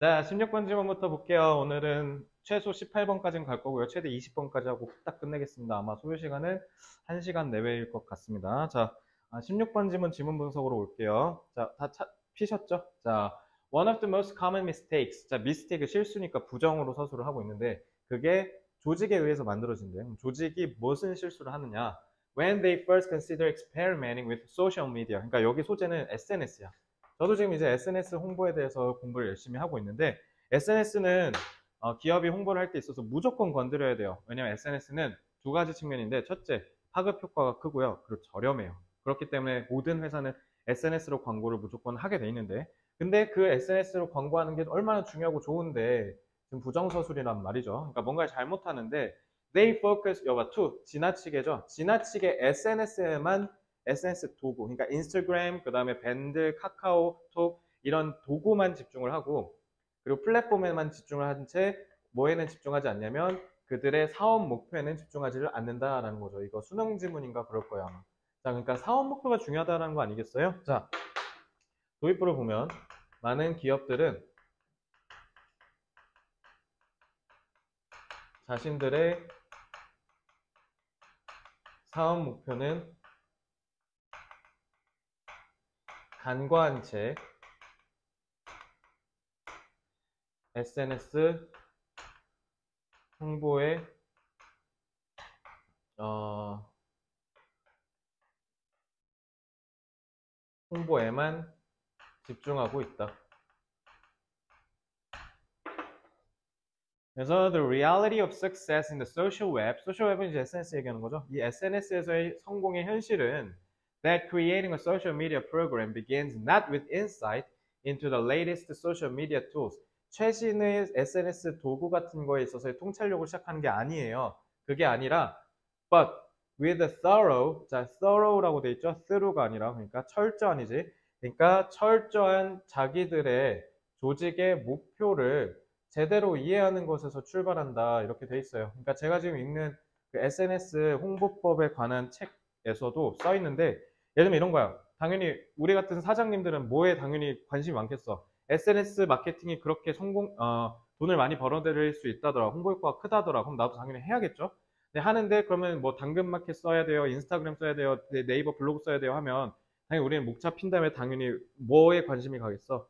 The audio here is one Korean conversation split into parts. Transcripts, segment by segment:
자, 16번 질문부터 볼게요. 오늘은 최소 18번까지는 갈 거고요. 최대 20번까지 하고 딱 끝내겠습니다. 아마 소요 시간은 1시간 내외일 것 같습니다. 자, 16번 질문 지문 분석으로 올게요. 자, 다 차, 피셨죠? 자, one of the most common mistakes. 자, mistake 실수니까 부정으로 서술을 하고 있는데 그게 조직에 의해서 만들어진대요. 조직이 무슨 실수를 하느냐? When they first consider experimenting with social media. 그러니까 여기 소재는 SNS야. 저도 지금 이제 SNS 홍보에 대해서 공부를 열심히 하고 있는데 SNS는 어, 기업이 홍보를 할 때 있어서 무조건 건드려야 돼요. 왜냐면 SNS는 두 가지 측면인데 첫째, 파급 효과가 크고요. 그리고 저렴해요. 그렇기 때문에 모든 회사는 SNS로 광고를 무조건 하게 돼 있는데 근데 그 SNS로 광고하는 게 얼마나 중요하고 좋은데 지금 부정서술이란 말이죠. 그러니까 뭔가를 잘못하는데 they focus 여봐 to 지나치게죠. 지나치게 SNS에만 SNS 도구, 그러니까 인스타그램, 그 다음에 밴드, 카카오톡 이런 도구만 집중을 하고 그리고 플랫폼에만 집중을 한 채 뭐에는 집중하지 않냐면 그들의 사업 목표에는 집중하지를 않는다라는 거죠. 이거 수능 지문인가 그럴 아마. 자, 그러니까 사업 목표가 중요하다는 거 아니겠어요? 자, 도입부를 보면 많은 기업들은 자신들의 사업 목표는 채 SNS 홍보에 어, 홍보에만 집중하고 있다. 그래서 the reality of success in the social web, social web은 이제 SNS 얘기하는 거죠. 이 SNS에서의 성공의 현실은 that creating a social media program begins not with insight into the latest social media tools. 최신의 SNS 도구 같은 거에 있어서의 통찰력을 시작하는 게 아니에요. 그게 아니라 but with a thorough, 자 thorough라고 돼 있죠. thorough가 아니라 그러니까 철저한이지. 그러니까 철저한 자기들의 조직의 목표를 제대로 이해하는 것에서 출발한다 이렇게 돼 있어요. 그러니까 제가 지금 읽는 그 SNS 홍보법에 관한 책에서도 써 있는데 예를 들면 이런 거야. 당연히 우리 같은 사장님들은 뭐에 당연히 관심이 많겠어. SNS 마케팅이 그렇게 성공, 어, 돈을 많이 벌어들일 수 있다더라. 홍보 효과가 크다더라. 그럼 나도 당연히 해야겠죠. 근데 하는데 그러면 뭐 당근마켓 써야 돼요. 인스타그램 써야 돼요. 네, 네이버 블로그 써야 돼요 하면 당연히 우리는 목차 핀 다음에 당연히 뭐에 관심이 가겠어.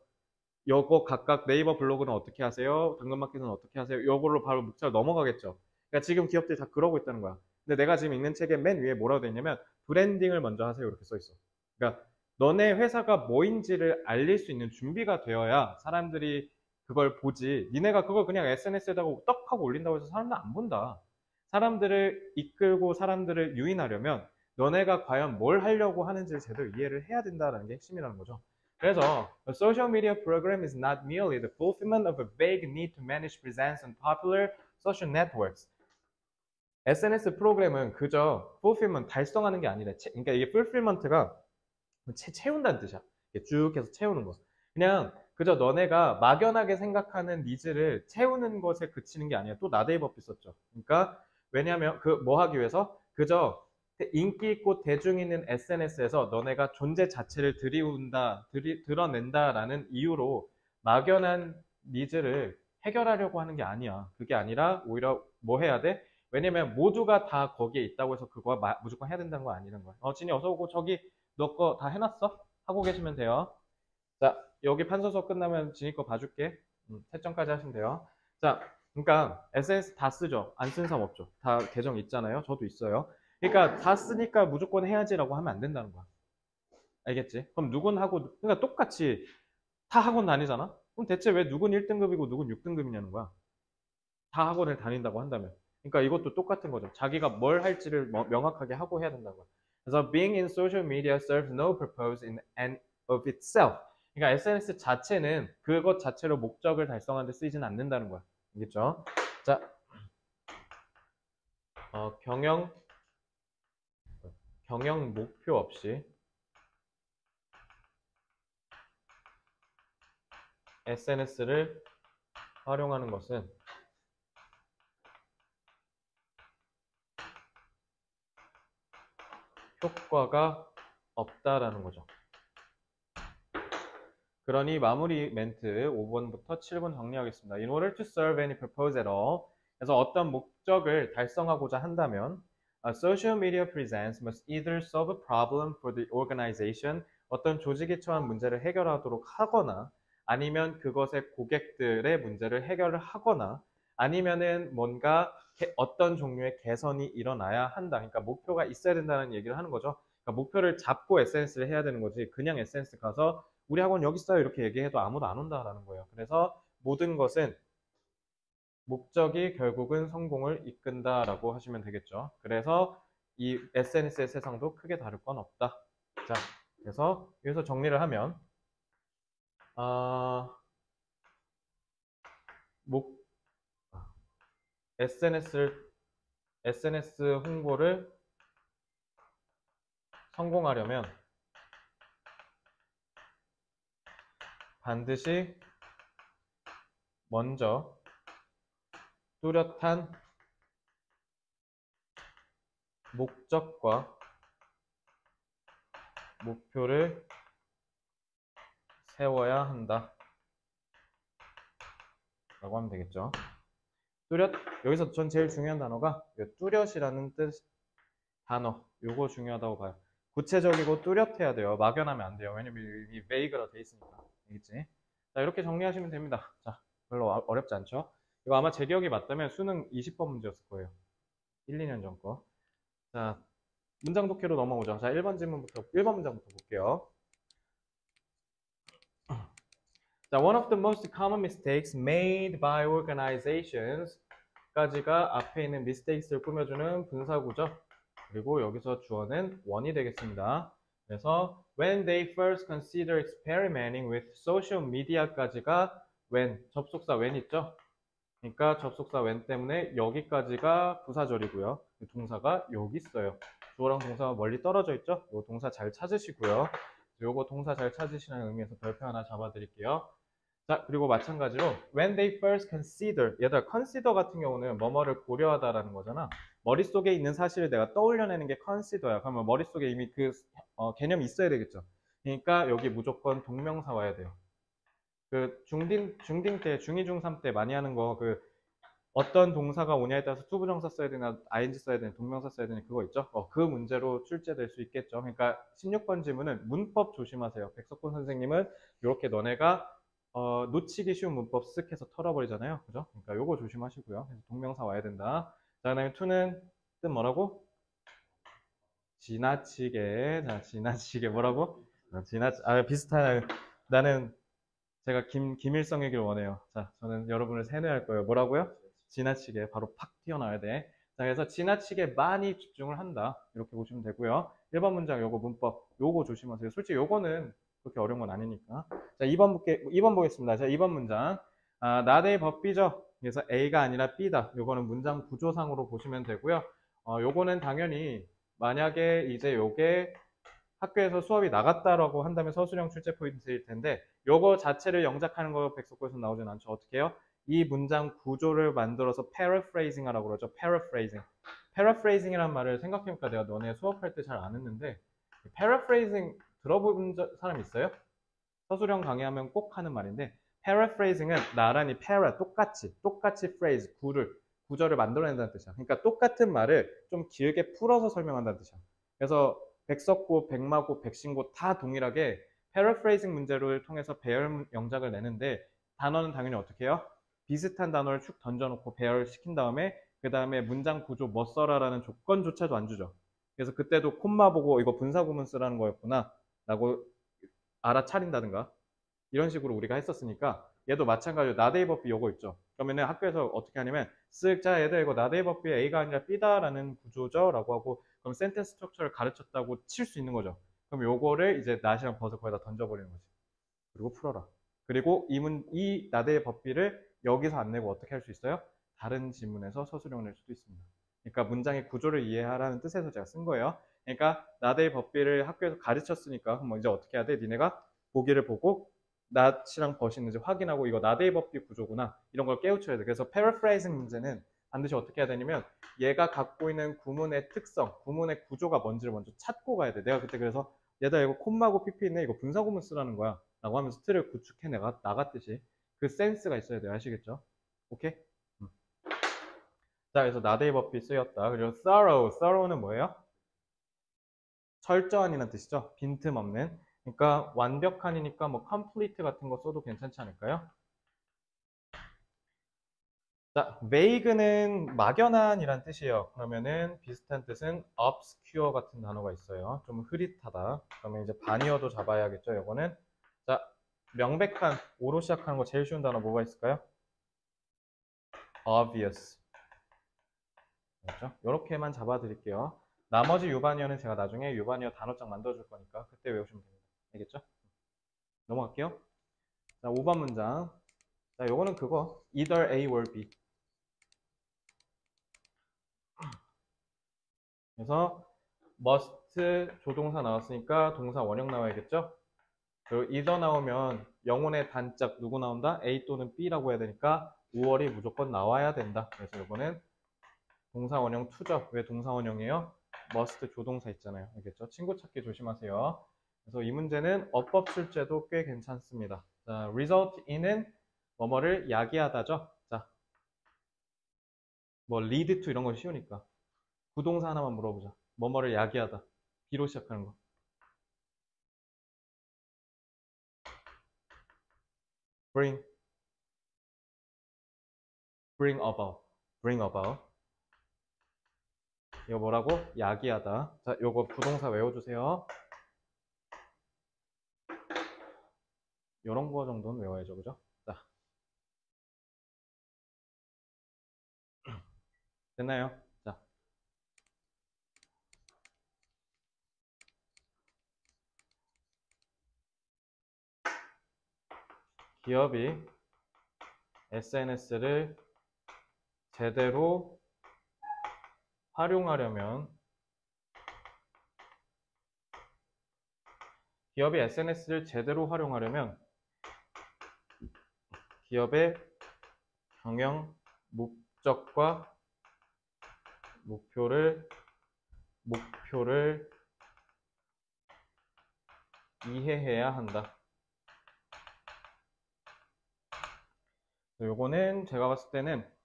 요거 각각 네이버 블로그는 어떻게 하세요? 당근마켓은 어떻게 하세요? 요걸로 바로 목차를 넘어가겠죠. 그러니까 지금 기업들이 다 그러고 있다는 거야. 근데 내가 지금 읽는 책의 맨 위에 뭐라고 돼 있냐면 브랜딩을 먼저 하세요 이렇게 써 있어. 그러니까 너네 회사가 뭐인지를 알릴 수 있는 준비가 되어야 사람들이 그걸 보지. 니네가 그걸 그냥 SNS에다가 떡 하고 올린다고 해서 사람들 안 본다. 사람들을 이끌고 사람들을 유인하려면 너네가 과연 뭘 하려고 하는지를 제대로 이해를 해야 된다는 게 핵심이라는 거죠. 그래서 a social media program is not merely the fulfillment of a vague need to manage presence on popular social networks. SNS 프로그램은 그저 fulfillment 달성하는 게 아니라 채, 그러니까 이게 fulfillment가 채, 채운다는 뜻이야. 쭉 해서 채우는 거. 그냥 그저 너네가 막연하게 생각하는 needs를 채우는 것에 그치는 게 아니라 또 not A but B도 있었죠. 그러니까 왜냐하면 그 뭐 하기 위해서 그저 인기 있고 대중 있는 SNS에서 너네가 존재 자체를 들이운다, 들이, 드러낸다라는 이유로 막연한 needs를 해결하려고 하는 게 아니야. 그게 아니라 오히려 뭐 해야 돼? 왜냐면 모두가 다 거기에 있다고 해서 그거 마, 무조건 해야 된다는 거 아니는 거야. 어, 진이 어서 오고 저기 너 거 다 해놨어? 하고 계시면 돼요. 자, 여기 판서서 끝나면 진이 거 봐줄게. 음, 채점까지 하시면 돼요. 자, 그러니까 SNS 다 쓰죠. 안 쓰는 사람 없죠. 다 계정 있잖아요. 저도 있어요. 그러니까 다 쓰니까 무조건 해야지라고 하면 안 된다는 거야. 알겠지? 그럼 누군 하고 그러니까 똑같이 다 학원 다니잖아. 그럼 대체 왜 누군 1등급이고 누군 6등급이냐는 거야. 다 학원을 다닌다고 한다면. 그러니까 이것도 똑같은 거죠. 자기가 뭘 할지를 명확하게 하고 해야 된다고요. 그래서 being in social media serves no purpose in and of itself. 그러니까 SNS 자체는 그것 자체로 목적을 달성하는 데 쓰이지는 않는다는 거야. 알겠죠? 자, 어, 경영 경영 목표 없이 SNS를 활용하는 것은 효과가 없다라는 거죠. 그러니 마무리 멘트 5번부터 7번 정리하겠습니다. In order to serve any purpose at all. 그래서 어떤 목적을 달성하고자 한다면 A social media presence must either solve a problem for the organization 어떤 조직에 처한 문제를 해결하도록 하거나 아니면 그것의 고객들의 문제를 해결을 하거나 아니면은 뭔가 개- 어떤 종류의 개선이 일어나야 한다. 그러니까 목표가 있어야 된다는 얘기를 하는 거죠. 그러니까 목표를 잡고 SNS를 해야 되는 거지. 그냥 SNS 가서 우리 학원 여기 있어요 이렇게 얘기해도 아무도 안 온다라는 거예요. 그래서 모든 것은 목적이 결국은 성공을 이끈다라고 하시면 되겠죠. 그래서 이 SNS의 세상도 크게 다를 건 없다. 자, 그래서 여기서 정리를 하면 아, 목 SNS를 SNS 홍보를 성공하려면 반드시 먼저 뚜렷한 목적과 목표를 세워야 한다. 라고 하면 되겠죠. 뚜렷, 여기서 전 제일 중요한 단어가 이 뚜렷이라는 뜻, 단어. 요거 중요하다고 봐요. 구체적이고 뚜렷해야 돼요. 막연하면 안 돼요. 왜냐면 이 베이그라 돼 있으니까. 알겠지? 자, 이렇게 정리하시면 됩니다. 자, 별로 어- 어렵지 않죠? 이거 아마 제 기억이 맞다면 수능 20번 문제였을 거예요. 1, 2년 전 거. 자, 문장 독해로 넘어오죠. 자, 1번 질문부터, 1번 문장부터 볼게요. 자, one of the most common mistakes made by organizations 까지가 앞에 있는 mistakes를 꾸며주는 분사구죠. 그리고 여기서 주어는 원이 되겠습니다. 그래서 when they first consider experimenting with social media까지가 when 접속사 when 있죠? 그러니까 접속사 when 때문에 여기까지가 부사절이고요. 이 동사가 여기 있어요. 주어랑 동사가 멀리 떨어져 있죠? 이 동사 잘 찾으시고요. 요거 동사 잘 찾으시라는 의미에서 별표 하나 잡아드릴게요. 자, 그리고 마찬가지로 when they first consider 얘들아 consider 같은 경우는 뭐뭐를 고려하다라는 거잖아. 머릿속에 있는 사실을 내가 떠올려내는 게 consider야. 그러면 머릿속에 이미 그 어, 개념이 있어야 되겠죠. 그러니까 여기 무조건 동명사 와야 돼요. 그 중딩 중딩 때 중2 중3 때 많이 하는 거 그 어떤 동사가 오냐에 따라서 투부정사 써야 되나 ing 써야 되나 동명사 써야 되나 그거 있죠. 어, 그 문제로 출제될 수 있겠죠. 그러니까 16번 질문은 문법 조심하세요. 백석고 선생님은 이렇게 너네가 어, 놓치기 쉬운 문법 쓱 해서 털어버리잖아요. 그죠? 그러니까 요거 조심하시고요. 그래서 동명사 와야 된다. 자, 그 다음에 to는 뜻 뭐라고? 지나치게. 자, 지나치게 뭐라고? 어, 지나, 아, 비슷한, 나는 제가 김, 김일성이길 원해요. 자, 저는 여러분을 세뇌할 거예요. 뭐라고요? 지나치게. 바로 팍 튀어나와야 돼. 자, 그래서 지나치게 많이 집중을 한다. 이렇게 보시면 되고요. 1번 문장 요거 문법. 요거 조심하세요. 솔직히 요거는 그렇게 어려운 건 아니니까. 자, 2번 볼게, 2번 보겠습니다. 자, 2번 문장. 아, 나대의 법비죠. 그래서 A가 아니라 B다. 요거는 문장 구조상으로 보시면 되고요. 어, 요거는 당연히 만약에 이제 요게 학교에서 수업이 나갔다라고 한다면 서술형 출제 포인트일 텐데 요거 자체를 영작하는 거 백석고에서 나오진 않죠. 어떻게 해요? 이 문장 구조를 만들어서 paraphrasing 하라고 그러죠. paraphrasing. paraphrasing이란 말을 생각해보니까 내가 너네 수업할 때 잘 안 했는데 paraphrasing 들어본 저- 사람 있어요? 서술형 강의하면 꼭 하는 말인데 paraphrasing은 나란히 para 똑같이 똑같이 phrase 구를 구절을 만들어낸다는 뜻이야. 그러니까 똑같은 말을 좀 길게 풀어서 설명한다는 뜻이야. 그래서 백석고, 백마고, 백신고 다 동일하게 paraphrasing 문제를 통해서 배열 영작을 내는데 단어는 당연히 어떻게 해요? 비슷한 단어를 축 던져놓고 배열을 시킨 다음에 그 다음에 문장 구조 뭐 써라라는 조건조차도 안 주죠. 그래서 그때도 콤마 보고 이거 분사구문 쓰라는 거였구나 라고 알아차린다든가 이런 식으로 우리가 했었으니까 얘도 마찬가지로 not A but B 요거 있죠. 그러면은 학교에서 어떻게 하냐면 쓱 자 얘들 이거 not A but B A가 아니라 B다라는 구조죠 라고 하고 그럼 sentence structure를 가르쳤다고 칠 수 있는 거죠. 그럼 요거를 이제 not이랑 but을 거에다 던져버리는 거지. 그리고 풀어라. 그리고 이, 문, 이 not A but B를 여기서 안 내고 어떻게 할 수 있어요? 다른 지문에서 서술형을 낼 수도 있습니다. 그러니까 문장의 구조를 이해하라는 뜻에서 제가 쓴 거예요. 그러니까 나대의 법비를 학교에서 가르쳤으니까 그럼 이제 어떻게 해야 돼? 니네가 보기를 보고 낫이랑 벗이 있는지 확인하고 이거 나대의 법비 구조구나 이런 걸 깨우쳐야 돼. 그래서 paraphrasing 문제는 반드시 어떻게 해야 되냐면 얘가 갖고 있는 구문의 특성, 구문의 구조가 뭔지를 먼저 찾고 가야 돼. 내가 그때 그래서 얘들아 이거 콤마고 pp 있네 이거 분사구문 쓰라는 거야. 라고 하면서 틀을 구축해 나가, 나갔듯이 그 센스가 있어야 돼요. 아시겠죠? 오케이? 음. 자, 그래서 나데이 버피 쓰였다. 그리고 thorough, thorough는 뭐예요? 철저한이라는 뜻이죠. 빈틈없는. 그러니까 완벽한이니까 뭐 complete 같은 거 써도 괜찮지 않을까요? 자, vague는 막연한이란 뜻이에요. 그러면은 비슷한 뜻은 obscure 같은 단어가 있어요. 좀 흐릿하다. 그러면 이제 반이어도 잡아야겠죠. 이거는 자, 명백한 오로 시작하는 거 제일 쉬운 단어 뭐가 있을까요? obvious. 그렇죠? 이렇게만 잡아드릴게요. 나머지 유반이어는 제가 나중에 유반이어 단어장 만들어줄 거니까 그때 외우시면 됩니다. 알겠죠? 넘어갈게요. 자, 5번 문장. 자, 요거는 그거. either A or B. 그래서 must 조동사 나왔으니까 동사 원형 나와야겠죠? 그리고 either 나오면 영혼의 단짝 누구 나온다? A 또는 B라고 해야 되니까 5월이 무조건 나와야 된다. 그래서 이거는 동사 원형 투죠. 왜 동사 원형이에요? Must 조동사 있잖아요. 알겠죠? 친구 찾기 조심하세요. 그래서 이 문제는 어법 출제도 꽤 괜찮습니다. 자, result in은 뭐뭐를 야기하다죠. 자, 뭐 lead to 이런 건 쉬우니까 부동사 하나만 물어보자. 뭐뭐를 야기하다. B로 시작하는 거. bring bring about bring about 이거 뭐라고? 야기하다. 자, 요거 부동사 외워주세요. 요런 거 정도는 외워야죠, 그죠? 자. 됐나요? 자. 기업이 SNS를 제대로 활용하려면 기업이 SNS를 제대로 활용하려면 기업의 경영 목적과 목표를 목표를 이해해야 한다. 요거는 제가 봤을 때는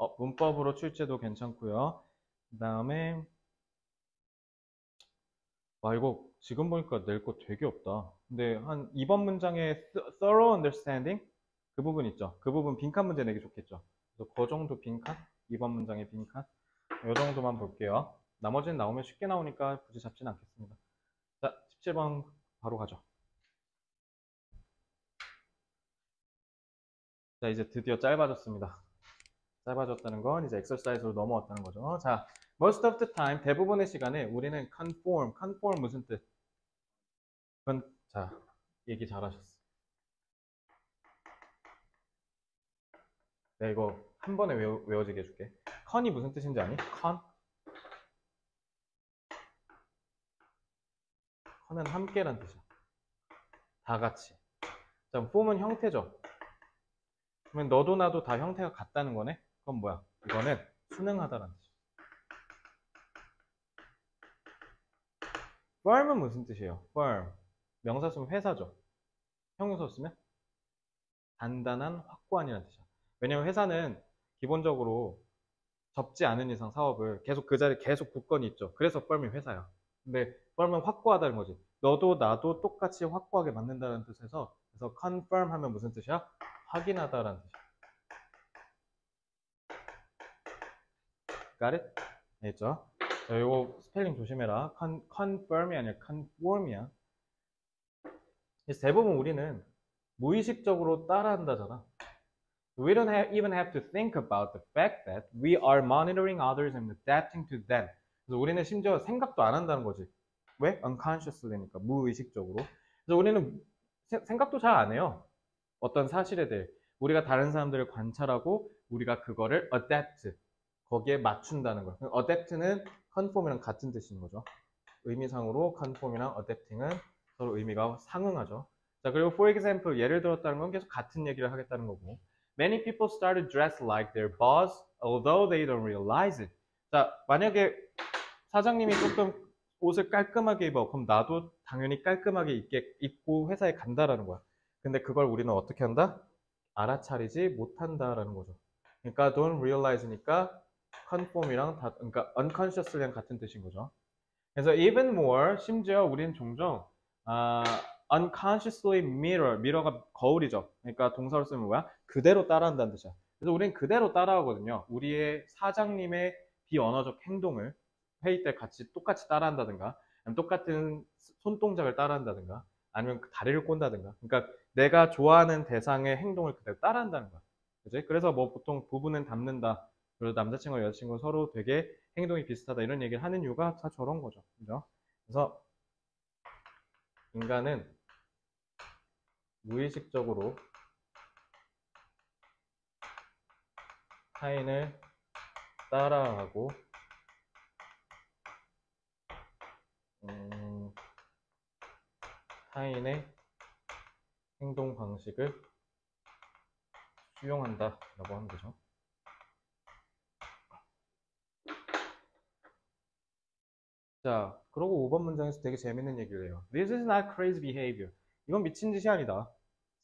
어, 문법으로 출제도 괜찮고요. 그 다음에 와 이거 지금 보니까 낼 거 되게 없다. 근데 한 2번 문장에 thorough understanding 그 부분 있죠. 그 부분 빈칸 문제 내기 좋겠죠. 그래서 그 정도 빈칸, 2번 문장의 빈칸 이 정도만 볼게요. 나머지는 나오면 쉽게 나오니까 굳이 잡지는 않겠습니다. 자, 17번 바로 가죠. 자, 이제 드디어 짧아졌습니다. 짧아졌다는 건 이제 엑서사이즈로 넘어왔다는 거죠. 자, most of the time, 대부분의 시간에 우리는 conform, conform 무슨 뜻? 그건, 자, 얘기 잘하셨어. 네, 이거 한 번에 외워, 외워지게 해줄게. con이 무슨 뜻인지 아니? con? con은 함께란 뜻이야. 다 같이. 자, form은 형태죠. 그러면 너도 나도 다 형태가 같다는 거네? 그건 뭐야? 이거는 순응하다라는 뜻이야. firm은 무슨 뜻이에요? firm. 명사 쓰면 회사죠. 형용사 쓰면 단단한, 확고한이라는 뜻이야. 왜냐면 회사는 기본적으로 접지 않은 이상 사업을 계속 그 자리에 계속 굳건히 있죠. 그래서 firm이 회사야. 근데 firm은 확고하다는 거지. 너도 나도 똑같이 확고하게 만든다는 뜻에서 그래서 confirm 하면 무슨 뜻이야? 확인하다라는 뜻이야. Got it? 알겠죠? 자, 이거 스펠링 조심해라. Con, confirm이 아니라 conform이야. 그래서 대부분 우리는 무의식적으로 따라한다잖아. We don't have, even have to think about the fact that we are monitoring others and adapting to them. 그래서 우리는 심지어 생각도 안 한다는 거지. 왜? unconsciously니까 무의식적으로. 그래서 우리는 세, 생각도 잘 안 해요. 어떤 사실에 대해 우리가 다른 사람들을 관찰하고 우리가 그거를 adapt 거기에 맞춘다는 거예요. adapt는 conform이랑 같은 뜻인 거죠. 의미상으로 conform이랑 adapting은 서로 의미가 상응하죠. 자 그리고 for example 예를 들었다는 건 계속 같은 얘기를 하겠다는 거고 Many people start to dress like their boss although they don't realize it. 자 만약에 사장님이 조금 옷을 깔끔하게 입어. 그럼 나도 당연히 깔끔하게 입게, 입고 회사에 간다라는 거야. 근데 그걸 우리는 어떻게 한다? 알아차리지 못한다라는 거죠. 그러니까 don't realize니까 conform이랑 다, 그러니까 unconsciously랑 같은 뜻인 거죠. 그래서 even more, 심지어 우리는 종종 아, unconsciously mirror, mirror가 거울이죠. 그러니까 동사로 쓰면 뭐야? 그대로 따라한다는 뜻이야. 그래서 우리는 그대로 따라하거든요. 우리의 사장님의 비언어적 행동을 회의 때 같이 똑같이 따라한다든가, 아니면 똑같은 손동작을 따라한다든가, 아니면 그 다리를 꼰다든가. 그러니까 내가 좋아하는 대상의 행동을 그대로 따라한다는 거야. 그지? 그래서 뭐 보통 부부는 닮는다. 그리고 남자친구와 여자친구 서로 되게 행동이 비슷하다 이런 얘기를 하는 이유가 다 저런 거죠. 그죠? 그래서 인간은 무의식적으로 타인을 따라하고 음, 타인의 행동 방식을 수용한다라고 하는 거죠. 자, 그러고 5번 문장에서 되게 재밌는 얘기를 해요. This is not crazy behavior. 이건 미친 짓이 아니다.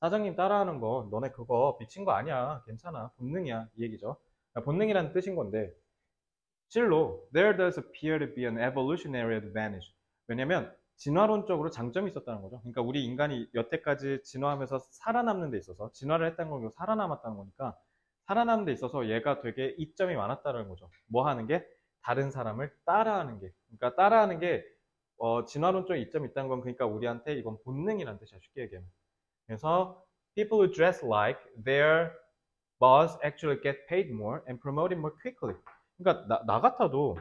사장님 따라하는 거, 너네 그거 미친 거 아니야. 괜찮아. 본능이야. 이 얘기죠. 본능이라는 뜻인 건데, 실로 there does appear to be an evolutionary advantage. 왜냐면 진화론적으로 장점이 있었다는 거죠. 그러니까 우리 인간이 여태까지 진화하면서 살아남는 데 있어서 진화를 했다는 건 살아남았다는 거니까 살아남는 데 있어서 얘가 되게 이점이 많았다는 거죠. 뭐 하는 게 다른 사람을 따라하는 게 그러니까 따라하는 게 어, 진화론적 이점이 있다는 건 그러니까 우리한테 이건 본능이라는 뜻이야 쉽게 얘기하면. 그래서 people who dress like their boss actually get paid more and promoted more quickly. 그러니까 나, 나 같아도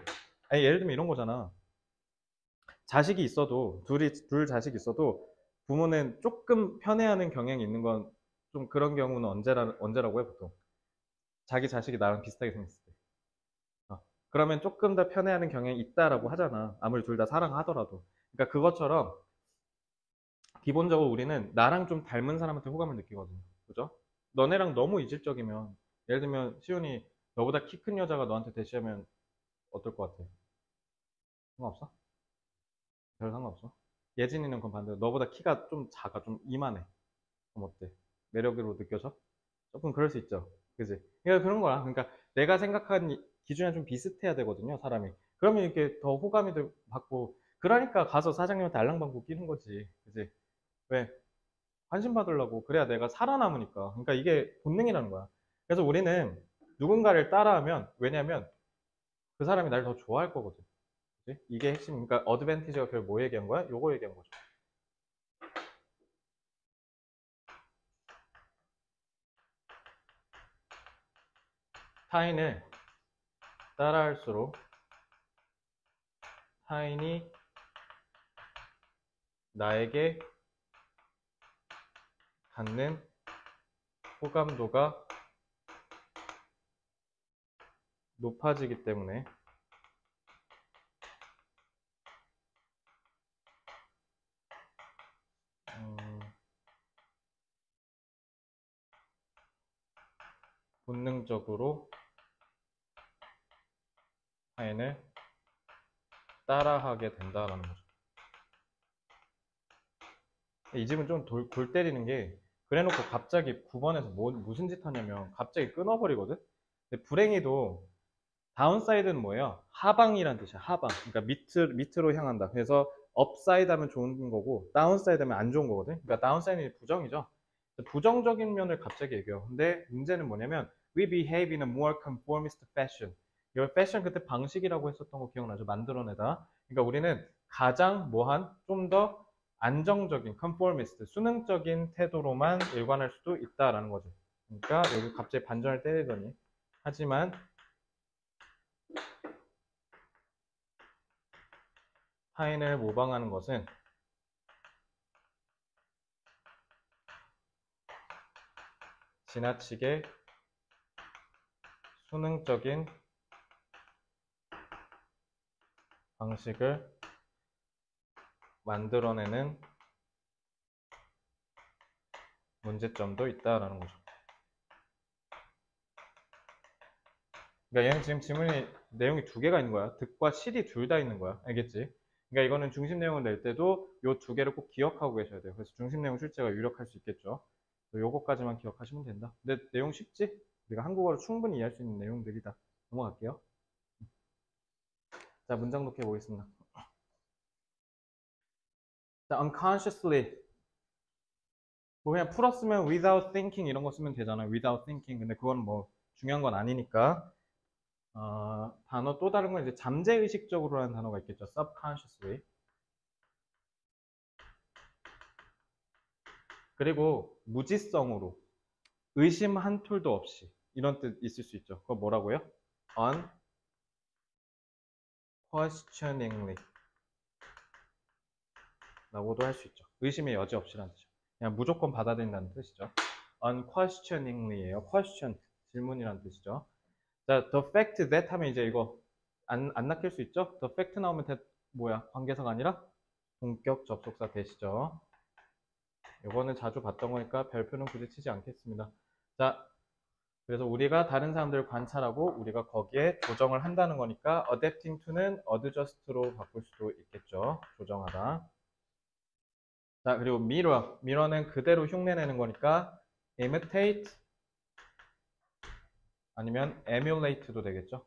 아니, 예를 들면 이런 거잖아. 자식이 있어도 둘이 둘 자식이 있어도 부모는 조금 편애하는 경향이 있는 건 좀 그런 경우는 언제라 언제라고 해 보통? 자기 자식이 나랑 비슷하게 생겼을 때 어, 그러면 조금 더 편애하는 경향이 있다라고 하잖아 아무리 둘 다 사랑하더라도 그러니까 그것처럼 기본적으로 우리는 나랑 좀 닮은 사람한테 호감을 느끼거든요 그죠 너네랑 너무 이질적이면 예를 들면 시온이 너보다 키 큰 여자가 너한테 대시하면 어떨 것 같아 상관없어? 별 상관없어. 예진이는 그건 반대로 너보다 키가 좀 작아, 좀 이만해. 그럼 어때? 매력으로 느껴져? 조금 그럴 수 있죠. 그지? 그러니까 그런 거야. 그러니까 내가 생각한 기준이랑 좀 비슷해야 되거든요, 사람이. 그러면 이렇게 더 호감이 받고, 그러니까 가서 사장님한테 알랑방구 끼는 거지. 그지? 왜? 관심 받으려고. 그래야 내가 살아남으니까. 그러니까 이게 본능이라는 거야. 그래서 우리는 누군가를 따라하면, 왜냐면 그 사람이 날 더 좋아할 거거든. 이게 핵심, 그러니까 어드밴티지가 결국 뭐 얘기한 거야? 요거 얘기한 거죠. 타인을 따라할수록 타인이 나에게 갖는 호감도가 높아지기 때문에 본능적으로 타인을 따라하게 된다라는 거죠. 이 지문 좀 돌, 골 때리는 게 그래놓고 갑자기 9번에서 뭐, 무슨 짓 하냐면 갑자기 끊어버리거든? 근데 불행히도 downside는 뭐예요? 하방이란 뜻이야 하방 그러니까 밑으, 밑으로 향한다 그래서 upside 하면 좋은 거고 downside 하면 안 좋은 거거든 그러니까 downside는 부정이죠 부정적인 면을 갑자기 얘기해요. 근데 문제는 뭐냐면 we behave in a more conformist fashion. 이 패션 그때 방식이라고 했었던 거 기억나죠? 만들어내다. 그러니까 우리는 가장 뭐한 좀 더 안정적인 conformist, 수능적인 태도로만 일관할 수도 있다라는 거죠. 그러니까 여기 갑자기 반전을 때리더니 하지만 타인을 모방하는 것은 지나치게 수능적인 방식을 만들어내는 문제점도 있다라는 거죠. 그러니까 얘는 지금 지문이 내용이 두 개가 있는 거야. 득과 실이 둘 다 있는 거야. 알겠지? 그러니까 이거는 중심 내용을 낼 때도 요두 개를 꼭 기억하고 계셔야 돼요. 그래서 중심 내용 출제가 유력할 수 있겠죠. 요거까지만 기억하시면 된다. 근데 내용 쉽지? 우리가 한국어로 충분히 이해할 수 있는 내용들이다. 넘어갈게요. 자, 문장 놓게 보겠습니다. 자, unconsciously. 뭐 그냥 풀었으면 without thinking 이런 거 쓰면 되잖아요. without thinking. 근데 그건 뭐 중요한 건 아니니까. 어, 단어 또 다른 건 이제 잠재의식적으로라는 단어가 있겠죠. subconsciously. 그리고 무지성으로 의심 한 툴도 없이 이런 뜻 있을 수 있죠. 그거 뭐라고요? Unquestioningly 라고도 할 수 있죠. 의심의 여지 없이라는 뜻이죠. 그냥 무조건 받아들인다는 뜻이죠. unquestioningly예요. question 질문이라는 뜻이죠. 자, the fact that 하면 이제 이거 안, 안 낚일 수 있죠? the fact 나오면 that 뭐야? 관계사가 아니라 본격 접속사 되시죠. 이거는 자주 봤던 거니까 별표는 굳이 치지 않겠습니다. 자, 그래서 우리가 다른 사람들을 관찰하고 우리가 거기에 조정을 한다는 거니까 adapting to는 adjust로 바꿀 수도 있겠죠. 조정하다. 자, 그리고 mirror. mirror는 그대로 흉내내는 거니까 imitate 아니면 emulate도 되겠죠.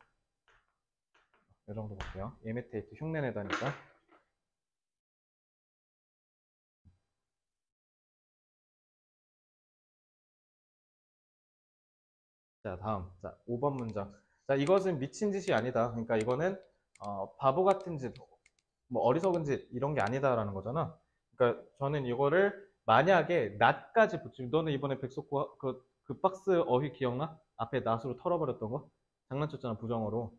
이 정도 볼게요. imitate 흉내내다니까. 자, 다음. 자, 5번 문장. 자, 이것은 미친 짓이 아니다. 그러니까 이거는 어, 바보 같은 짓, 뭐 어리석은 짓 이런 게 아니다라는 거잖아. 그러니까 저는 이거를 만약에 낫까지 붙이면 너는 이번에 백석구 그, 그 박스 어휘 기억나? 앞에 낫으로 털어버렸던 거? 장난쳤잖아 부정어로.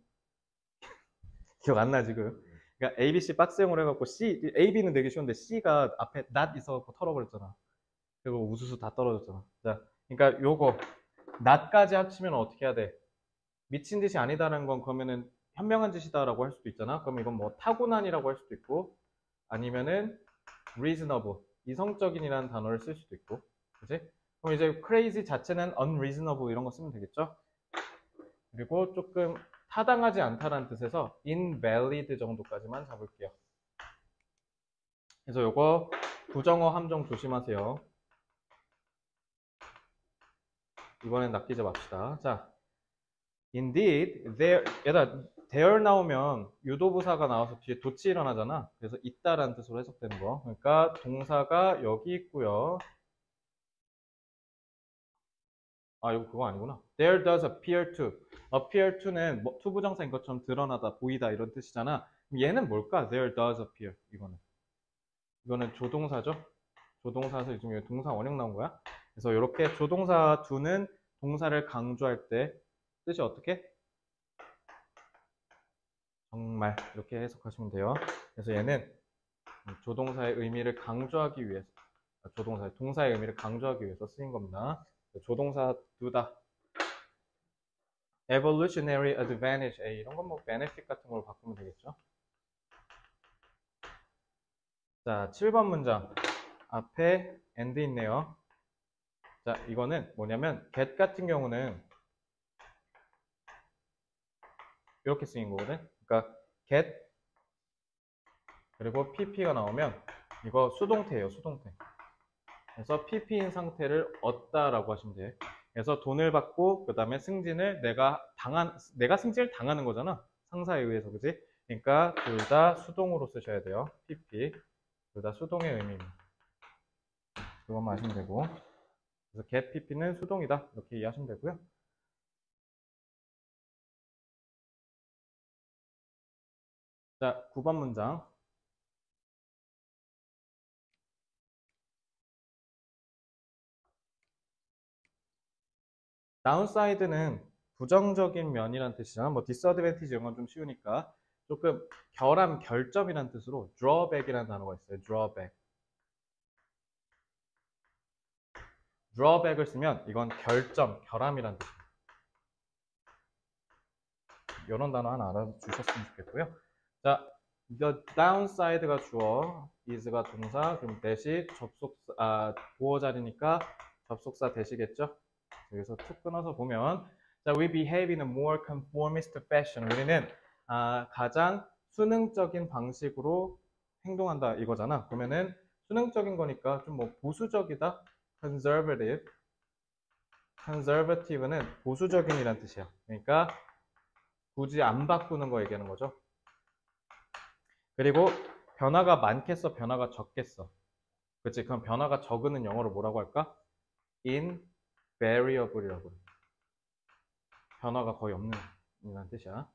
기억 안 나 지금. 그러니까 A, B, C 박스형으로 해갖고 C, A, B는 되게 쉬운데 C가 앞에 낫 있어갖고 털어버렸잖아. 그리고 우수수 다 떨어졌잖아. 자, 그러니까 요거 낫까지 합치면 어떻게 해야 돼? 미친 짓이 아니다라는 건 그러면은 현명한 짓이다라고 할 수도 있잖아. 그럼 이건 뭐 타고난이라고 할 수도 있고 아니면은 reasonable 이성적인이라는 단어를 쓸 수도 있고 그지? 그럼 이제 crazy 자체는 unreasonable 이런 거 쓰면 되겠죠? 그리고 조금 타당하지 않다라는 뜻에서 invalid 정도까지만 잡을게요. 그래서 요거 부정어 함정 조심하세요. 이번엔 낚이지 맙시다. 자, indeed, there, 얘들아, there 나오면 유도부사가 나와서 뒤에 도치 일어나잖아. 그래서 있다라는 뜻으로 해석되는 거. 그러니까 동사가 여기 있고요. 아, 이거 그거 아니구나. There does appear to. appear to는 뭐, to부정사인 것처럼 드러나다, 보이다 이런 뜻이잖아. 얘는 뭘까? There does appear. 이거는. 이거는 조동사죠. 조동사에서 지금 동사 원형 나온 거야. 그래서 이렇게 조동사 do는 동사를 강조할 때 뜻이 어떻게? 정말 이렇게 해석하시면 돼요. 그래서 얘는 조동사의 의미를 강조하기 위해서 아, 조동사 동사의 의미를 강조하기 위해서 쓰인 겁니다. 조동사 두다 evolutionary advantage A 이런 건 뭐 benefit 같은 걸로 바꾸면 되겠죠. 자, 7번 문장 앞에 and 있네요. 자, 이거는 뭐냐면 get 같은 경우는 이렇게 쓰인 거거든. 그러니까 get 그리고 pp가 나오면 이거 수동태예요, 수동태. 그래서 pp인 상태를 얻다라고 하시면 돼요. 그래서 돈을 받고 그다음에 승진을 내가 당한 내가 승진을 당하는 거잖아. 상사에 의해서 그지? 그러니까 둘 다 수동으로 쓰셔야 돼요. pp 둘 다 수동의 의미입니다. 그것만 아시면 되고. 그래서 get pp는 수동이다. 이렇게 이해하시면 되고요. 자, 9번 문장. downside는 부정적인 면이란 뜻이잖아. 뭐 disadvantage 이런 건 좀 쉬우니까 조금 결함, 결점이란 뜻으로 drawback이라는 단어가 있어요. drawback. Drawback을 쓰면 이건 결점, 결함이란 뜻입니다. 이런 단어 하나 알아주셨으면 좋겠고요. 자, the downside가 주어, is가 동사, 그럼 대시 접속사, 아, 보어 자리니까 접속사 대시겠죠? 여기서 툭 끊어서 보면 자, we behave in a more conformist fashion. 우리는 아, 가장 수능적인 방식으로 행동한다 이거잖아. 그러면은 수능적인 거니까 좀 뭐 보수적이다. Conservative. conservative는 보수적인이란 뜻이야. 그러니까 굳이 안 바꾸는 거 얘기하는 거죠. 그리고 변화가 많겠어, 변화가 적겠어. 그치? 그럼 변화가 적은 영어로 뭐라고 할까? invariable이라고. 변화가 거의 없는 이란 뜻이야.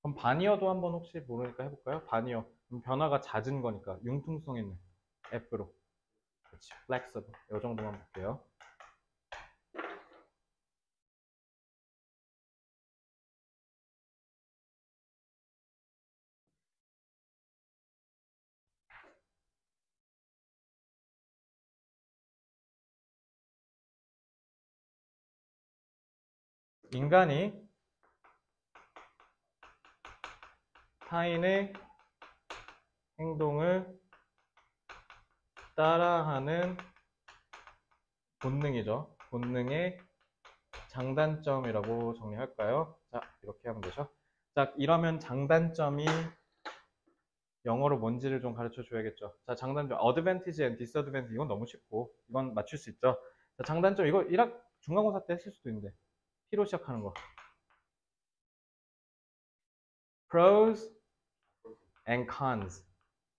그럼 반이어도 한번 혹시 모르니까 해볼까요? 반이어. 변화가 잦은 거니까 융통성 있는 F로. 그렇지. flexible. 이 정도만 볼게요. 인간이 타인의 행동을 따라하는 본능이죠. 본능의 장단점이라고 정리할까요? 자, 이렇게 하면 되죠. 자, 이러면 장단점이 영어로 뭔지를 좀 가르쳐 줘야겠죠. 자, 장단점, advantage and disadvantage 이건 너무 쉽고 이건 맞출 수 있죠. 자, 장단점 이거 1학 중간고사 때 했을 수도 있는데 P로 시작하는 거. pros and cons.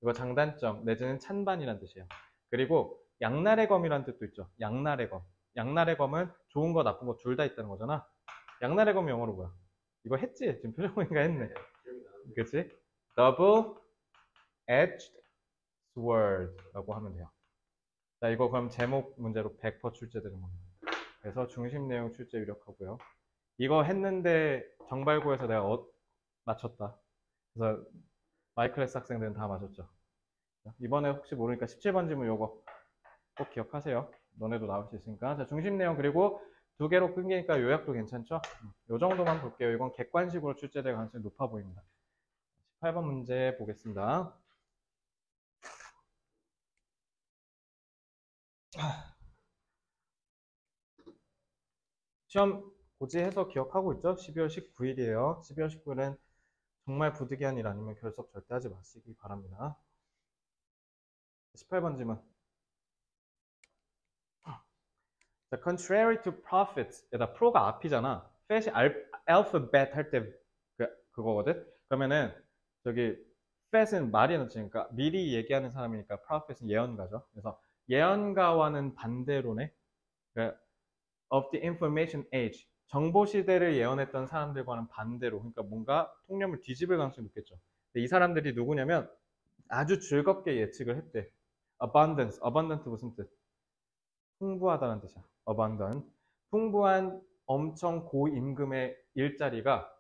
이거 장단점 내지는 찬반이란 뜻이에요. 그리고 양날의 검이라는 뜻도 있죠. 양날의 검. 양날의 검은 좋은 거 나쁜 거 둘 다 있다는 거잖아. 양날의 검이 영어로 뭐야? 이거 했지? 지금 표정 보니까 했네. 그치? double edged sword라고 하면 돼요. 자, 이거 그럼 제목 문제로 100% 출제되는 겁니다. 그래서 중심 내용 출제 유력하고요. 이거 했는데 정발고에서 내가 어, 맞췄다. 그래서 마이클래스 학생들은 다 맞았죠. 이번에 혹시 모르니까 17번 질문 요거 꼭 기억하세요. 너네도 나올 수 있으니까. 자, 중심 내용 그리고 두 개로 끊기니까 요약도 괜찮죠? 요 정도만 볼게요. 이건 객관식으로 출제될 가능성이 높아 보입니다. 18번 문제 보겠습니다. 시험 고지해서 기억하고 있죠? 12월 19일이에요. 12월 19일은 정말 부득이한 일 아니면 결석 절대 하지 마시기 바랍니다. 18번 질문. 자, contrary to profits. 에다 프로가 앞이잖아. fet이 alphabet 할 때 그, 그거거든. 그러면은 저기 fet은 말이 넣으니까 미리 얘기하는 사람이니까 prophet은 예언가죠. 그래서 예언가와는 반대로네. 그러니까 of the information age. 정보 시대를 예언했던 사람들과는 반대로 그러니까 뭔가 통념을 뒤집을 가능성이 높겠죠. 이 사람들이 누구냐면 아주 즐겁게 예측을 했대. Abundance, abundant 무슨 뜻? 풍부하다는 뜻이야. abundant. 풍부한 엄청 고임금의 일자리가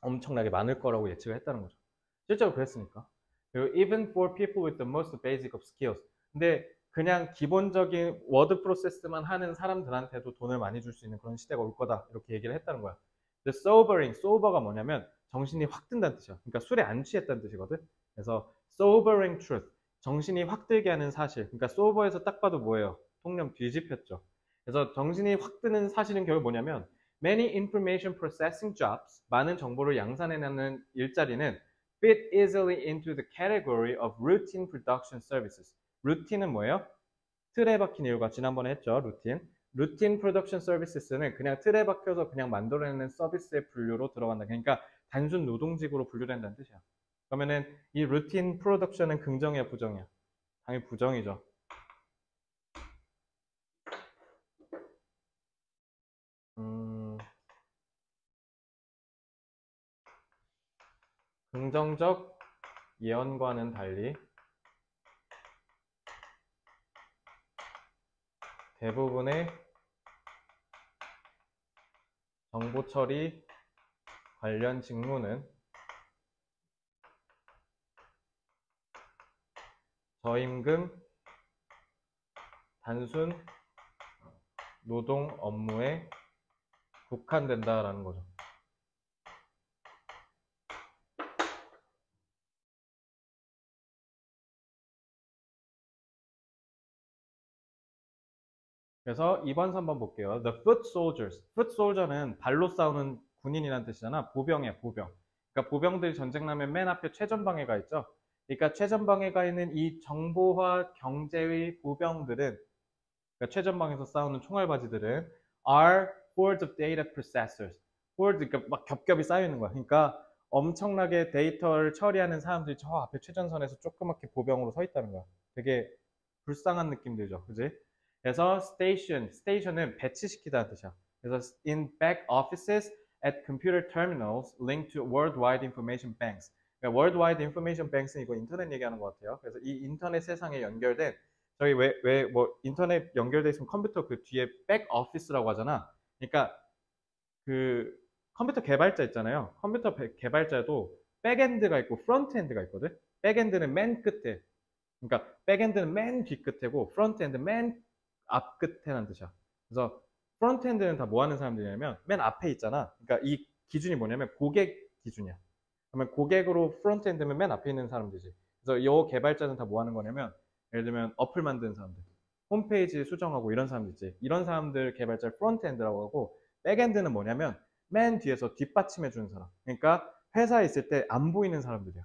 엄청나게 많을 거라고 예측을 했다는 거죠. 실제로 그랬으니까. 그리고 even for people with the most basic of skills. 근데 그냥 기본적인 word process만 하는 사람들한테도 돈을 많이 줄 수 있는 그런 시대가 올 거다 이렇게 얘기를 했다는 거야. The sobering, sober가 뭐냐면 정신이 확 든다는 뜻이야. 그러니까 술에 안 취했다는 뜻이거든. 그래서 sobering truth, 정신이 확 들게 하는 사실. 그러니까 sober에서 딱 봐도 뭐예요? 통념 뒤집혔죠. 그래서 정신이 확 드는 사실은 결국 뭐냐면 many information processing jobs, 많은 정보를 양산해내는 일자리는 fit easily into the category of routine production services. routine은 뭐예요? 틀에 박힌 이유가 지난번에 했죠. routine. routine production 서비스는 그냥 틀에 박혀서 그냥 만들어내는 서비스의 분류로 들어간다. 그러니까 단순 노동직으로 분류된다는 뜻이야. 그러면은 이 routine production은 긍정이야, 부정이야? 당연히 부정이죠. 음, 긍정적 예언과는 달리 대부분의 정보 처리 관련 직무는 저임금 단순 노동 업무에 국한된다라는 거죠. 그래서 2번, 3번 볼게요. The foot soldiers. foot soldier는 발로 싸우는 군인이라는 뜻이잖아. 보병이야, 보병. 그러니까 보병들이 전쟁 나면 맨 앞에 최전방에 가 있죠. 그러니까 최전방에 가 있는 이 정보화 경제의 보병들은 그러니까 최전방에서 싸우는 총알바지들은 are hordes of data processors. hordes 그러니까 막 겹겹이 쌓여 있는 거야. 그러니까 엄청나게 데이터를 처리하는 사람들이 저 앞에 최전선에서 조그맣게 보병으로 서 있다는 거야. 되게 불쌍한 느낌 들죠. 그지? 그래서 station, station은 배치시키다는 뜻이야. 그래서 in back offices at computer terminals linked to worldwide information banks. 그러니까 worldwide information banks는 이거 인터넷 얘기하는 것 같아요. 그래서 이 인터넷 세상에 연결된 저희 왜 왜 뭐 인터넷 연결돼 있으면 컴퓨터 그 뒤에 back office라고 하잖아. 그러니까 그 컴퓨터 개발자 있잖아요. 컴퓨터 개발자도 backend가 있고 frontend가 있거든. backend는 맨 끝에. 그러니까 backend는 맨 뒤끝에고 frontend 맨 앞끝에라는 뜻이야. 그래서 frontend는 다 뭐 하는 사람들이냐면 맨 앞에 있잖아. 그러니까 이 기준이 뭐냐면 고객 기준이야. 그러면 고객으로 frontend면 맨 앞에 있는 사람들이지. 그래서 이 개발자는 다 뭐 하는 거냐면 예를 들면 어플 만드는 사람들, 홈페이지 수정하고 이런 사람들 있지. 이런 사람들 개발자 frontend라고 하고 backend는 뭐냐면 맨 뒤에서 뒷받침해 주는 사람. 그러니까 회사에 있을 때 안 보이는 사람들이야.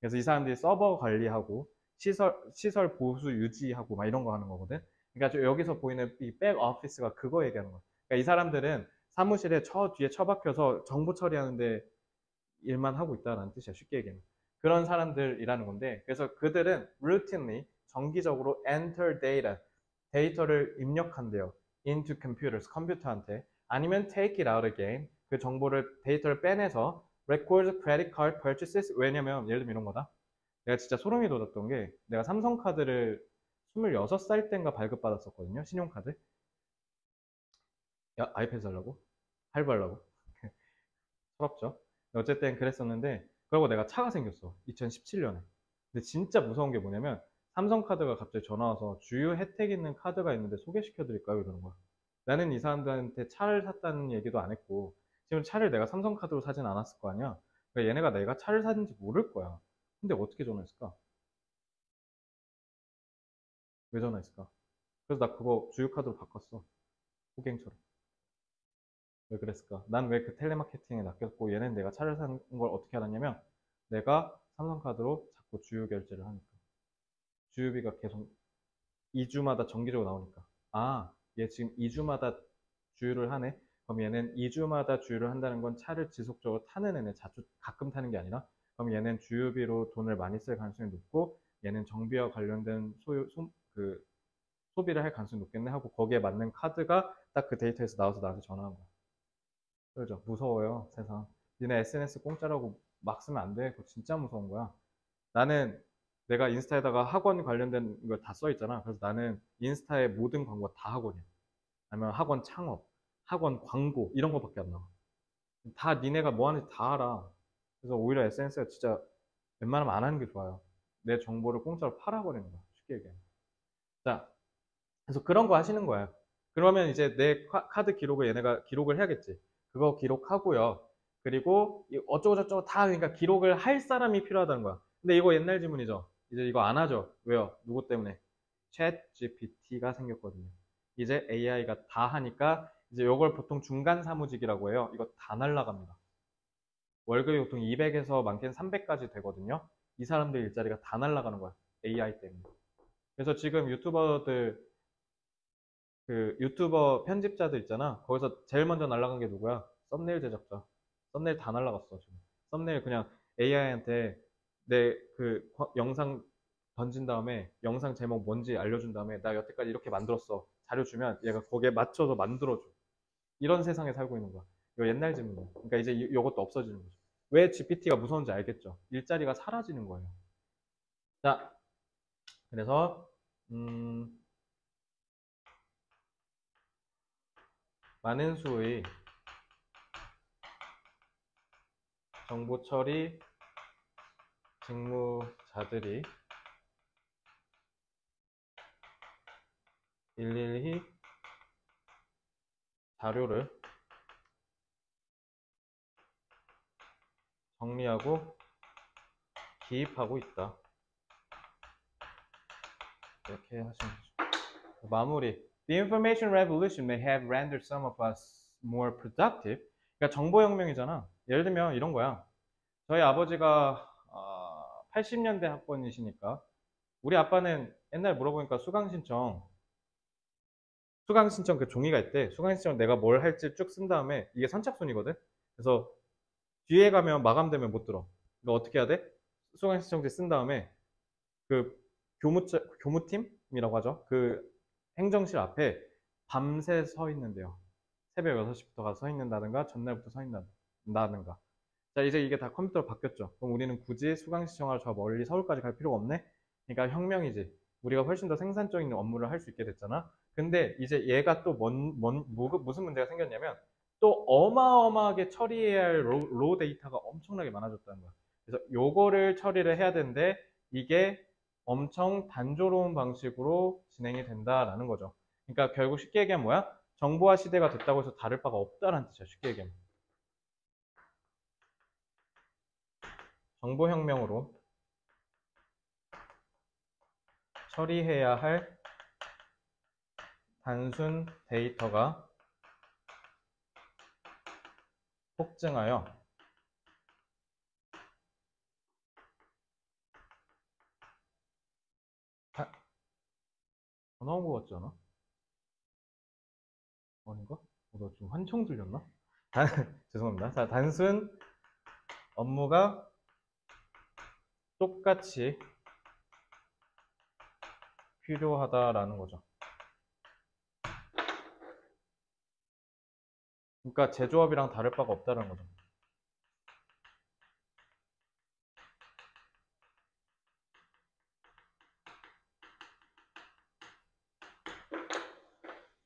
그래서 이 사람들이 서버 관리하고 시설 시설 보수 유지하고 막 이런 거 하는 거거든. 그러니까 여기서 보이는 이 back office가 그거 얘기하는 거야. 그러니까 이 사람들은 사무실에 처 뒤에 처박혀서 정보 처리하는데 일만 하고 있다는 뜻이야. 쉽게 얘기하면. 그런 사람들이라는 건데 그래서 그들은 routinely 정기적으로 enter data 데이터를 입력한대요. into computers 컴퓨터한테 아니면 take it out again 그 정보를 데이터를 빼내서 record credit card purchases 왜냐면 예를 들면 이런 거다. 내가 진짜 소름이 돋았던 게 내가 삼성카드를 26살 땐가 발급받았었거든요. 신용카드. 야, 아이패드 살라고? 할부하려고? 서럽죠? 어쨌든 그랬었는데 그리고 내가 차가 생겼어. 2017년에. 근데 진짜 무서운 게 뭐냐면 삼성카드가 갑자기 전화 와서 주요 혜택 있는 카드가 있는데 소개시켜 드릴까요? 이러는 거야. 나는 이 사람들한테 차를 샀다는 얘기도 안 했고 지금 차를 내가 삼성카드로 사진 않았을 거 아니야. 그러니까 얘네가 내가 차를 샀는지 모를 거야. 근데 어떻게 전화했을까? 왜 전화했을까? 그래서 나 그거 주유카드로 바꿨어. 호갱처럼. 왜 그랬을까? 난 왜 그 텔레마케팅에 낚였고 얘는 내가 차를 산 걸 어떻게 알았냐면 내가 삼성카드로 자꾸 주유 결제를 하니까. 주유비가 계속 2주마다 정기적으로 나오니까 아, 얘 지금 2주마다 주유를 하네? 그럼 얘는 2주마다 주유를 한다는 건 차를 지속적으로 타는 애는 자주 가끔 타는 게 아니라 그럼 얘는 주유비로 돈을 많이 쓸 가능성이 높고 얘는 정비와 관련된 소유, 소, 그 소비를 할 가능성이 높겠네 하고 거기에 맞는 카드가 딱 그 데이터에서 나와서 나한테 전화한 거야. 그렇죠. 무서워요, 세상. 니네 SNS 공짜라고 막 쓰면 안 돼. 그거 진짜 무서운 거야. 나는 내가 인스타에다가 학원 관련된 걸 다 써 있잖아. 그래서 나는 인스타의 모든 광고 다 학원이야. 아니면 학원 창업, 학원 광고 이런 거밖에 안 나와. 다 니네가 뭐 하는지 다 알아. 그래서 오히려 SNS가 진짜 웬만하면 안 하는 게 좋아요. 내 정보를 공짜로 팔아버리는 거야. 쉽게 얘기하면. 자, 그래서 그런 거 하시는 거예요. 그러면 이제 내 카드 기록을 얘네가 기록을 해야겠지. 그거 기록하고요. 그리고 어쩌고저쩌고 다 그러니까 기록을 할 사람이 필요하다는 거야. 근데 이거 옛날 질문이죠. 이제 이거 안 하죠. 왜요? 누구 때문에? 챗 GPT가 생겼거든요. 이제 AI가 다 하니까 이제 이걸 보통 중간 사무직이라고 해요. 이거 다 날라갑니다. 월급이 보통 200에서 많게는 300까지 되거든요. 이 사람들 일자리가 다 날라가는 거야. AI 때문에. 그래서 지금 유튜버들 그 유튜버 편집자들 있잖아. 거기서 제일 먼저 날라간 게 누구야? 썸네일 제작자. 썸네일 다 날라갔어 지금. 썸네일 그냥 AI한테 내 그 영상 던진 다음에 영상 제목 뭔지 알려준 다음에 나 여태까지 이렇게 만들었어 자료 주면 얘가 거기에 맞춰서 만들어줘 이런 세상에 살고 있는 거야 이거 옛날 질문이야 그러니까 이제 이, 이것도 없어지는 거죠 왜 GPT가 무서운지 알겠죠 일자리가 사라지는 거예요 자 그래서 음, 많은 수의 정보 처리 직무자들이 일일이 자료를 정리하고 기입하고 있다. 이렇게 하시면 되죠. 마무리. The information revolution may have rendered some of us more productive. 그러니까 정보 혁명이잖아. 예를 들면 이런 거야. 저희 아버지가 80년대 학번이시니까 우리 아빠는 옛날 물어보니까 수강 신청 수강 신청 그 종이가 있대. 수강 신청 내가 뭘 할지 쭉 쓴 다음에 이게 선착순이거든. 그래서 뒤에 가면 마감되면 못 들어. 너 어떻게 해야 돼? 수강 신청지 쓴 다음에 그 교무 교무팀이라고 하죠. 그 행정실 앞에 밤새 서 있는데요. 새벽 6시부터 가서 서 있는다든가 전날부터 서 있는다든가. 자, 이제 이게 다 컴퓨터로 바뀌었죠. 그럼 우리는 굳이 수강 신청하러 저 멀리 서울까지 갈 필요가 없네? 그러니까 혁명이지. 우리가 훨씬 더 생산적인 업무를 할 수 있게 됐잖아. 근데 이제 얘가 또 뭔, 뭔, 뭐, 무슨 문제가 생겼냐면 또 어마어마하게 처리해야 할 로, 로 데이터가 엄청나게 많아졌다는 거야. 그래서 요거를 처리를 해야 되는데 이게 엄청 단조로운 방식으로 진행이 된다라는 거죠. 그러니까 결국 쉽게 얘기하면 뭐야? 정보화 시대가 됐다고 해서 다를 바가 없다라는 뜻이야. 쉽게 얘기하면. 정보혁명으로 처리해야 할 단순 데이터가 폭증하여 다, 전화 온 거 같지 않아? 아닌가? 어, 나 지금 환청 들렸나? 단, 죄송합니다. 자, 단순 업무가 똑같이 필요하다라는 거죠. 그러니까 제조업이랑 다를 바가 없다는 거죠.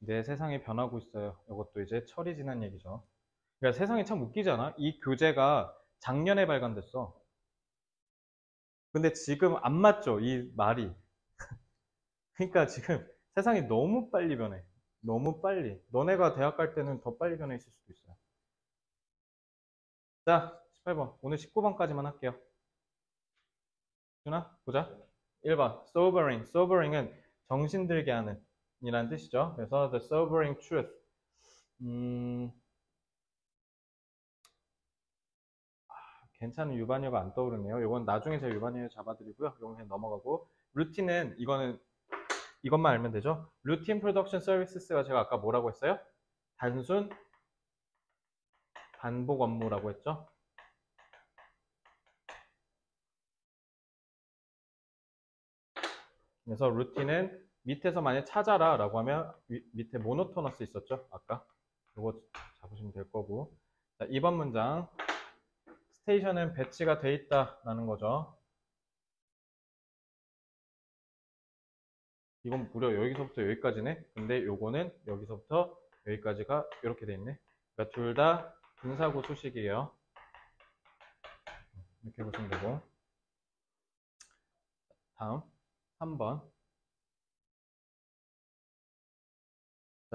내 세상이 변하고 있어요. 이것도 이제 철이 지난 얘기죠. 그러니까 세상이 참 웃기지 않아? 이 교재가 작년에 발간됐어. 근데 지금 안 맞죠? 이 말이. 그러니까 지금 세상이 너무 빨리 변해. 너무 빨리. 너네가 대학 갈 때는 더 빨리 변해 있을 수도 있어요. 자, 18번. 오늘 19번까지만 할게요. 준아, 보자. 1번. sobering. sobering은 정신 들게 하는 이란 뜻이죠. 그래서 the sobering truth. 음, 아, 괜찮은 유반어가 안 떠오르네요. 이건 나중에 제가 유반어 잡아드리고요. 이건 그냥 넘어가고. routine은 이거는 이것만 알면 되죠. routine production 서비스가 제가 아까 뭐라고 했어요? 단순 반복 업무라고 했죠. 그래서 루틴은 밑에서 만약 찾아라 라고 하면 위, 밑에 모노토너스 있었죠? 아까? 이거 잡으시면 될 거고. 자, 2번 문장. 스테이션은 배치가 돼 있다 라는 거죠. 이건 무려 여기서부터 여기까지네? 근데 요거는 여기서부터 여기까지가 이렇게 돼 있네. 그러니까 둘 다 분사구 수식이에요. 이렇게 보시면 되고. 다음. 3번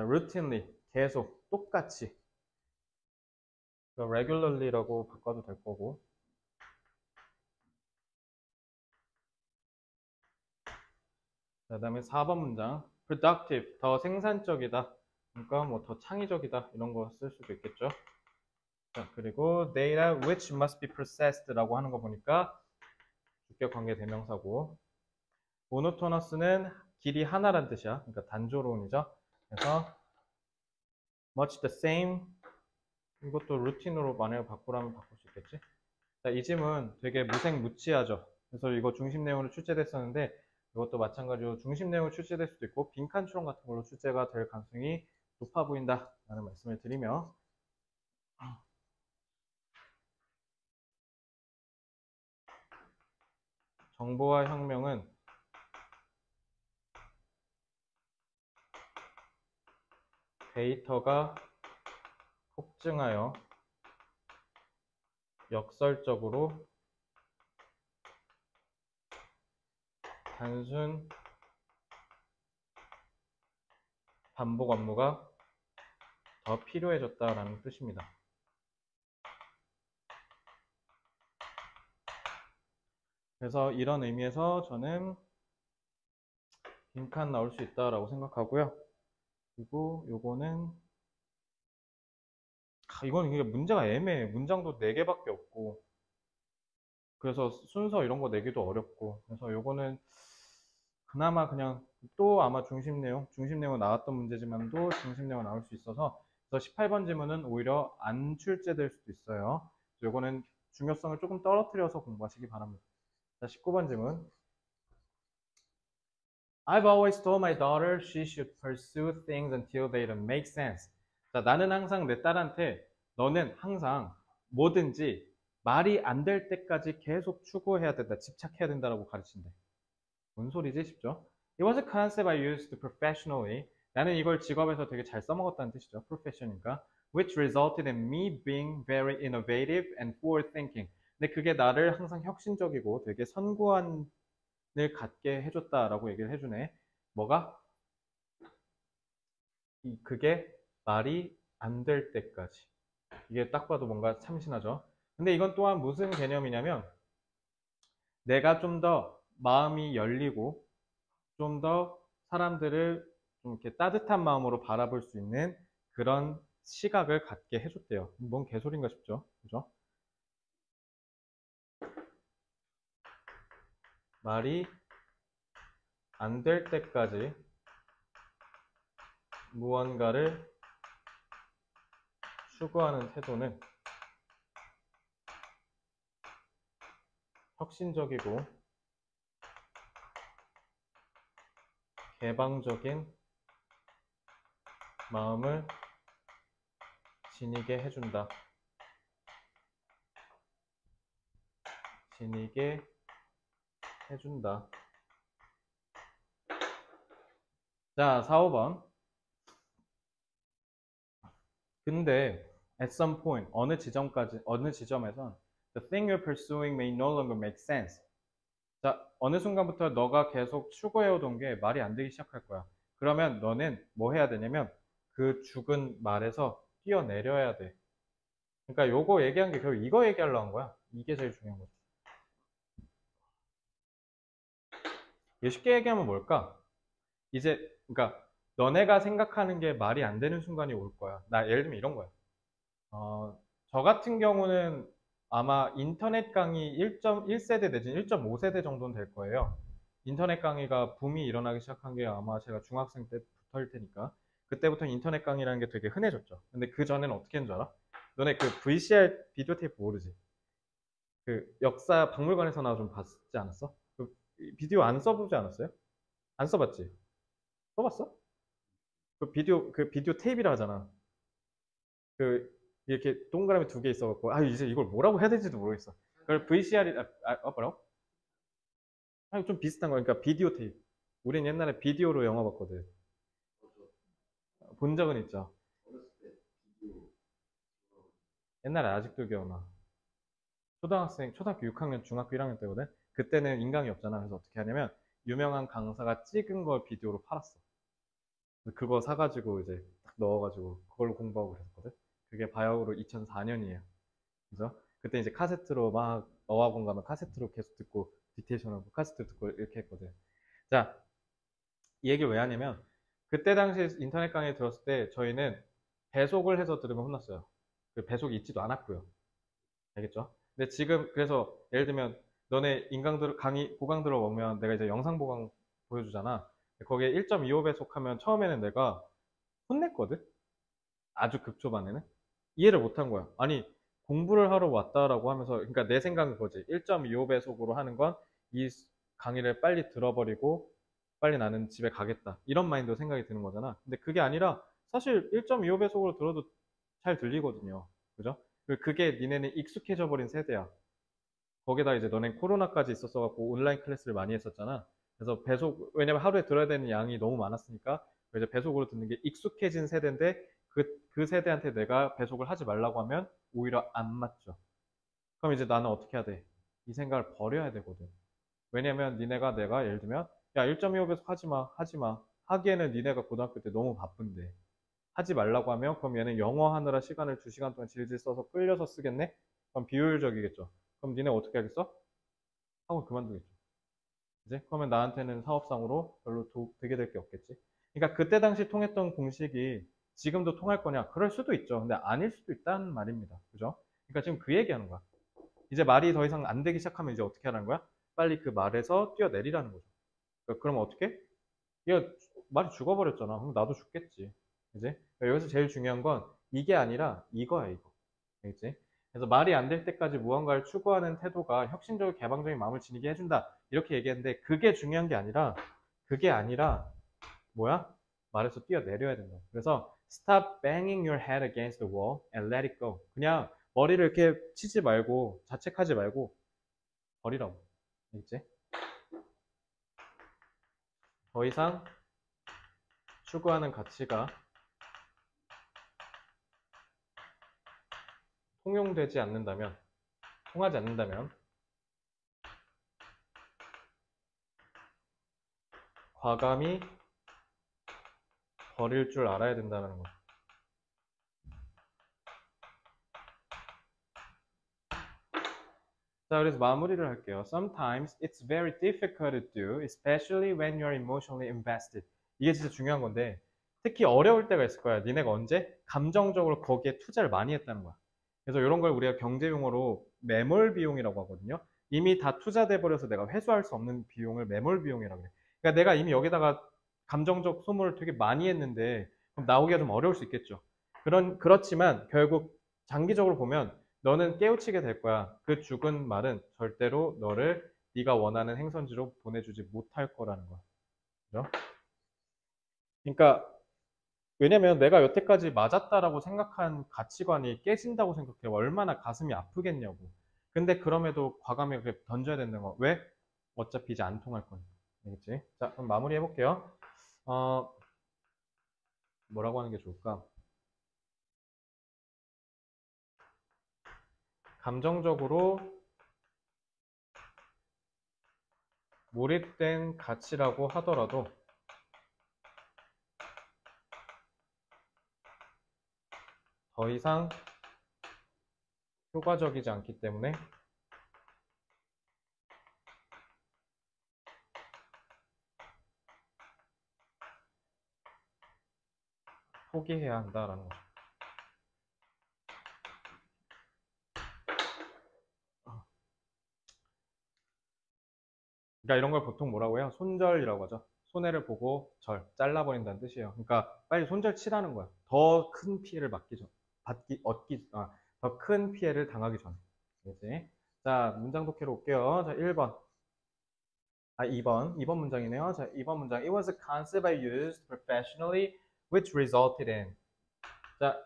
routinely 계속 똑같이. regularly라고 바꿔도 될 거고. 그 다음에 4번 문장. productive 더 생산적이다. 그러니까 뭐 더 창의적이다. 이런 거 쓸 수도 있겠죠. 자 그리고 data which must be processed 라고 하는 거 보니까 주격 관계 대명사고. monotonous는 길이 하나란 뜻이야. 그러니까 단조로운이죠 그래서 much the same 이것도 루틴으로 만약에 바꾸라면 바꿀 수 있겠지? 자, 이 짐은 되게 무색무취하죠. 그래서 이거 중심 내용으로 출제됐었는데 이것도 마찬가지로 중심 내용으로 출제될 수도 있고 빈칸 추론 같은 걸로 출제가 될 가능성이 높아 보인다 라는 말씀을 드리며 정보화 혁명은 데이터가 폭증하여 역설적으로 단순 반복 업무가 더 필요해졌다라는 뜻입니다. 그래서 이런 의미에서 저는 빈칸 나올 수 있다라고 생각하고요. 그리고 요거는 아, 이거는 문제가 애매해. 문장도 4개밖에 없고 그래서 순서 이런 거 내기도 어렵고 그래서 요거는 그나마 그냥 또 아마 중심 내용, 중심 내용 나왔던 문제지만도 중심 내용 나올 수 있어서 그래서 18번 지문은 오히려 안 출제될 수도 있어요. 요거는 중요성을 조금 떨어뜨려서 공부하시기 바랍니다. 자, 19번 질문. I've always told my daughter she should pursue things until they make sense. 자, 나는 항상 내 딸한테 너는 항상 뭐든지 말이 안 될 때까지 계속 추구해야 된다, 집착해야 된다라고 가르친대. 뭔 소리지 싶죠? It was a concept I used professionally. 나는 이걸 직업에서 되게 잘 써먹었다는 뜻이죠. profession이니까. Which resulted in me being very innovative and forward thinking. 근데 그게 나를 항상 혁신적이고 되게 선구안 을 갖게 해줬다라고 얘기를 해주네. 뭐가? 이- 그게 말이 안 될 때까지. 이게 딱 봐도 뭔가 참신하죠. 근데 이건 또한 무슨 개념이냐면 내가 좀 더 마음이 열리고 좀 더 사람들을 좀 이렇게 따뜻한 마음으로 바라볼 수 있는 그런 시각을 갖게 해줬대요. 뭔 개소리인가 싶죠? 그죠? 말이 안 될 때까지 무언가를 추구하는 태도는 혁신적이고 개방적인 마음을 지니게 해준다. 지니게 해준다. 자, 4, 5번. 근데 at some point 어느 지점까지 어느 지점에선 the thing you're pursuing may no longer make sense. 자, 어느 순간부터 너가 계속 추구해 오던 게 말이 안 되기 시작할 거야. 그러면 너는 뭐 해야 되냐면 그 죽은 말에서 뛰어내려야 돼. 그러니까 요거 얘기한 게 결국 이거 얘기하려고 한 거야. 이게 제일 중요한 거지. 이게 쉽게 얘기하면 뭘까? 이제 그러니까 너네가 생각하는 게 말이 안 되는 순간이 올 거야. 나 예를 들면 이런 거야. 어, 저 같은 경우는 아마 인터넷 강의 1.1세대 내지 1.5세대 정도는 될 거예요. 인터넷 강의가 붐이 일어나기 시작한 게 아마 제가 중학생 때부터일 테니까. 그때부터 인터넷 강의라는 게 되게 흔해졌죠. 근데 그 전에는 어떻게 했는 줄 알아? 너네 그 VCR 비디오 테이프 모르지? 그 역사 박물관에서 나 좀 봤지 않았어? 그 비디오 안 써보지 않았어요? 안 써봤지? 써봤어? 그 비디오 그 비디오 테이프라 하잖아. 그 이렇게 동그라미 두 개 있어갖고 아 이제 이걸 뭐라고 해야 될지도 모르겠어. 그걸 VCR이 아, 아 어, 뭐라고? 아니 좀 비슷한 거 그러니까 비디오 테이프. 우린 옛날에 비디오로 영화 봤거든. 본 적은 있죠. 옛날에 아직도 기억나. 초등학생, 초등학교 6학년, 중학교 1학년 때거든. 그때는 인강이 없잖아. 그래서 어떻게 하냐면 유명한 강사가 찍은 걸 비디오로 팔았어. 그래서 그거 사가지고 이제 딱 넣어가지고 그걸로 공부하고 그랬거든. 그게 바야흐로 2004년이에요. 그죠? 그때 이제 카세트로 막 어학원 가면 카세트로 계속 듣고 디테이션 하고 카세트 듣고 이렇게 했거든. 자, 이 얘기를 왜 하냐면 그때 당시 인터넷 강의 들었을 때 저희는 배속을 해서 들으면 혼났어요. 그 배속이 있지도 않았고요. 알겠죠? 근데 지금 그래서 예를 들면 너네 인강 들 강의 보강 들어보면 내가 이제 영상 보강 보여주잖아. 거기에 1.25 배 속하면 처음에는 내가 혼냈거든. 아주 극초반에는 이해를 못한 거야. 아니 공부를 하러 왔다라고 하면서 그러니까 내 생각은 그거지. 1.25 배 속으로 하는 건 이 강의를 빨리 들어버리고 빨리 나는 집에 가겠다. 이런 마인드로 생각이 드는 거잖아. 근데 그게 아니라 사실 1.25 배 속으로 들어도 잘 들리거든요. 그죠? 그게 니네는 익숙해져 버린 세대야. 거기다 이제 너넨 코로나까지 있었어갖고 온라인 클래스를 많이 했었잖아. 그래서 배속, 왜냐면 하루에 들어야 되는 양이 너무 많았으니까 이제 배속으로 듣는 게 익숙해진 세대인데 그, 그 세대한테 내가 배속을 하지 말라고 하면 오히려 안 맞죠. 그럼 이제 나는 어떻게 해야 돼? 이 생각을 버려야 되거든. 왜냐면 니네가 내가 예를 들면 야 1.25 배속 하지 마, 하지 마. 하기에는 니네가 고등학교 때 너무 바쁜데 하지 말라고 하면 그럼 얘는 영어 하느라 시간을 2시간 동안 질질 써서 끌려서 쓰겠네? 그럼 비효율적이겠죠. 그럼 니네 어떻게 하겠어? 학원 그만두겠죠. 이제 그러면 나한테는 사업상으로 별로 도, 되게 될 게 없겠지. 그러니까 그때 당시 통했던 공식이 지금도 통할 거냐? 그럴 수도 있죠. 근데 아닐 수도 있다는 말입니다. 그죠? 그러니까 지금 그 얘기하는 거야. 이제 말이 더 이상 안 되기 시작하면 이제 어떻게 하라는 거야? 빨리 그 말에서 뛰어내리라는 거죠. 그럼 어떻게? 얘 말이 죽어버렸잖아. 그럼 나도 죽겠지. 그지? 그러니까 여기서 제일 중요한 건 이게 아니라 이거야, 이거. 알겠지? 그래서 말이 안 될 때까지 무언가를 추구하는 태도가 혁신적이고 개방적인 마음을 지니게 해준다. 이렇게 얘기했는데 그게 중요한 게 아니라 그게 아니라 뭐야? 말에서 뛰어내려야 된다. 그래서 stop banging your head against the wall and let it go. 그냥 머리를 이렇게 치지 말고 자책하지 말고 버리라고. 알겠지? 더 이상 추구하는 가치가 통용되지 않는다면, 통하지 않는다면, 과감히 버릴 줄 알아야 된다는 거. 자, 그래서 마무리를 할게요. Sometimes it's very difficult to do, especially when you're emotionally invested. 이게 진짜 중요한 건데, 특히 어려울 때가 있을 거야. 니네가 언제? 감정적으로 거기에 투자를 많이 했다는 거야. 그래서 이런 걸 우리가 경제 용어로 매몰 비용이라고 하거든요. 이미 다 투자돼 버려서 내가 회수할 수 없는 비용을 매몰 비용이라고 그래. 그러니까 내가 이미 여기다가 감정적 소모를 되게 많이 했는데 그럼 나오기가 좀 어려울 수 있겠죠. 그런 그렇지만 결국 장기적으로 보면 너는 깨우치게 될 거야. 그 죽은 말은 절대로 너를 네가 원하는 행선지로 보내주지 못할 거라는 거야. 그죠? 그러니까 왜냐면 내가 여태까지 맞았다라고 생각한 가치관이 깨진다고 생각해. 얼마나 가슴이 아프겠냐고. 근데 그럼에도 과감히 그렇게 던져야 되는 거. 왜? 어차피 이제 안 통할 거니까. 알겠지? 자, 그럼 마무리 해볼게요. 어, 뭐라고 하는 게 좋을까? 감정적으로 몰입된 가치라고 하더라도 더 이상 효과적이지 않기 때문에 포기해야 한다라는 거죠. 그러니까 이런 걸 보통 뭐라고 해요? 손절이라고 하죠. 손해를 보고 절, 잘라버린다는 뜻이에요. 그러니까 빨리 손절 치라는 거야. 더 큰 피해를 받기 전, 받기, 얻기, 아, 더 큰 피해를 당하기 전에. 알겠지? 자, 문장 독해로 올게요. 자, 1번. 아, 2번. 2번 문장이네요. 자, 2번 문장. It was a concept I used professionally which resulted in. 자,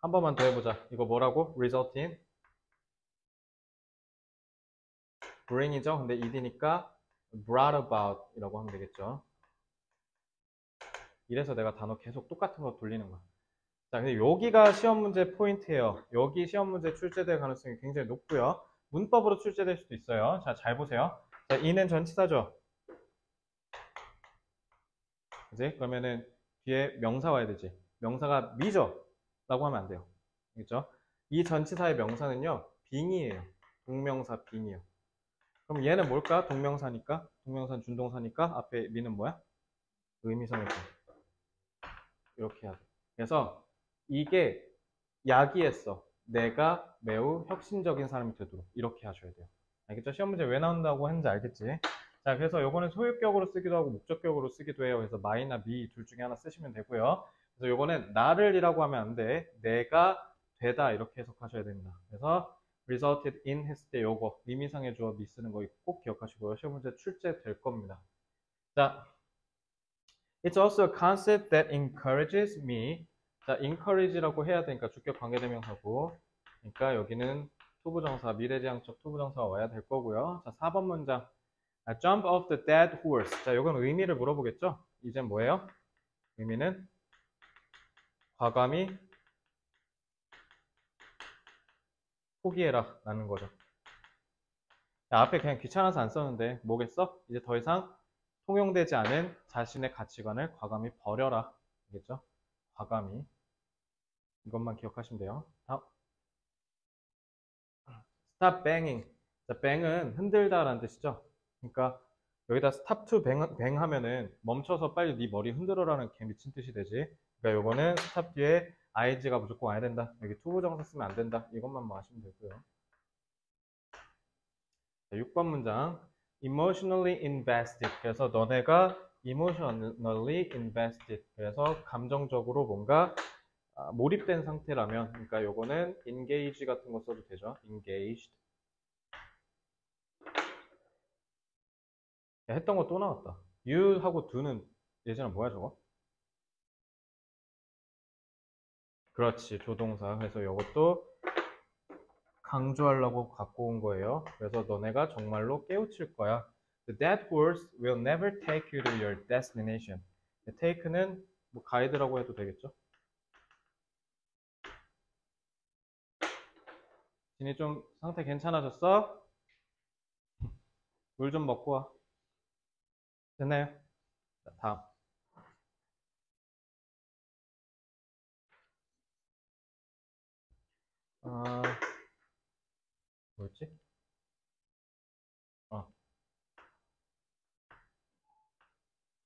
한 번만 더 해보자. 이거 뭐라고? result in? bring이죠. 근데 ed니까 brought about 이라고 하면 되겠죠. 이래서 내가 단어 계속 똑같은 거 돌리는 거야. 자, 근데 여기가 시험 문제 포인트예요. 여기 시험 문제 출제될 가능성이 굉장히 높고요. 문법으로 출제될 수도 있어요. 자, 잘 보세요. 자, 이는 전치사죠. 그지? 그러면은 뒤에 명사 와야 되지. 명사가 미죠? 라고 하면 안 돼요. 알겠죠? 이 전치사의 명사는요, 빙이에요. 동명사 빙이요. 그럼 얘는 뭘까? 동명사니까? 동명사는 준동사니까? 앞에 미는 뭐야? 의미성을 써. 이렇게 해야 돼. 그래서 이게 야기했어. 내가 매우 혁신적인 사람이 되도록 이렇게 하셔야 돼요. 알겠죠? 시험 문제 왜 나온다고 했는지 알겠지? 자, 그래서 요거는 소유격으로 쓰기도 하고 목적격으로 쓰기도 해요. 그래서 마이나 미 둘 중에 하나 쓰시면 되고요. 그래서 요거는 나를이라고 하면 안 돼. 내가 되다 이렇게 해석하셔야 됩니다. 그래서 resulted in 했을 때 요거 의미상의 주어 미 쓰는 거 꼭 기억하시고요. 시험 문제 출제될 겁니다. 자, It's also a concept that encourages me. 자, encourage라고 해야 되니까 주격 관계대명사고. 그러니까 여기는 to부정사, 미래지향적 to부정사가 와야 될 거고요. 자, 4번 문장. 아, jump off the dead horse. 자, 이건 의미를 물어보겠죠? 이제 뭐예요? 의미는 과감히 포기해라 라는 거죠. 자, 앞에 그냥 귀찮아서 안 썼는데 뭐겠어? 이제 더 이상 통용되지 않은 자신의 가치관을 과감히 버려라. 알겠죠? 과감히. 이것만 기억하시면 돼요. 다음. stop. 자, bang은 흔들다 라는 뜻이죠. 그러니까 여기다 bang, bang 하면은 멈춰서 빨리 네 머리 흔들어라는 개 미친 뜻이 되지. 그러니까 요거는 stop 뒤에 ing가 무조건 와야 된다. 여기 투부 정사 쓰면 안 된다. 이것만 뭐 아시면 되고요. 자, 6번 문장. emotionally invested. 그래서 너네가 emotionally invested. 그래서 감정적으로 뭔가 아, 몰입된 상태라면, 그러니까 요거는 engage 같은 거 써도 되죠. engaged. 야, 했던 거 또 나왔다. you 하고 do는 예전에 뭐야 저거? 그렇지 조동사. 그래서 이것도 강조하려고 갖고 온 거예요. 그래서 너네가 정말로 깨우칠 거야. The dead horse will never take you to your destination. take는 뭐 가이드라고 해도 되겠죠? 진이 좀 상태 괜찮아졌어? 물 좀 먹고 와. 됐나요? 자, 다음. 어, 뭐였지? 어.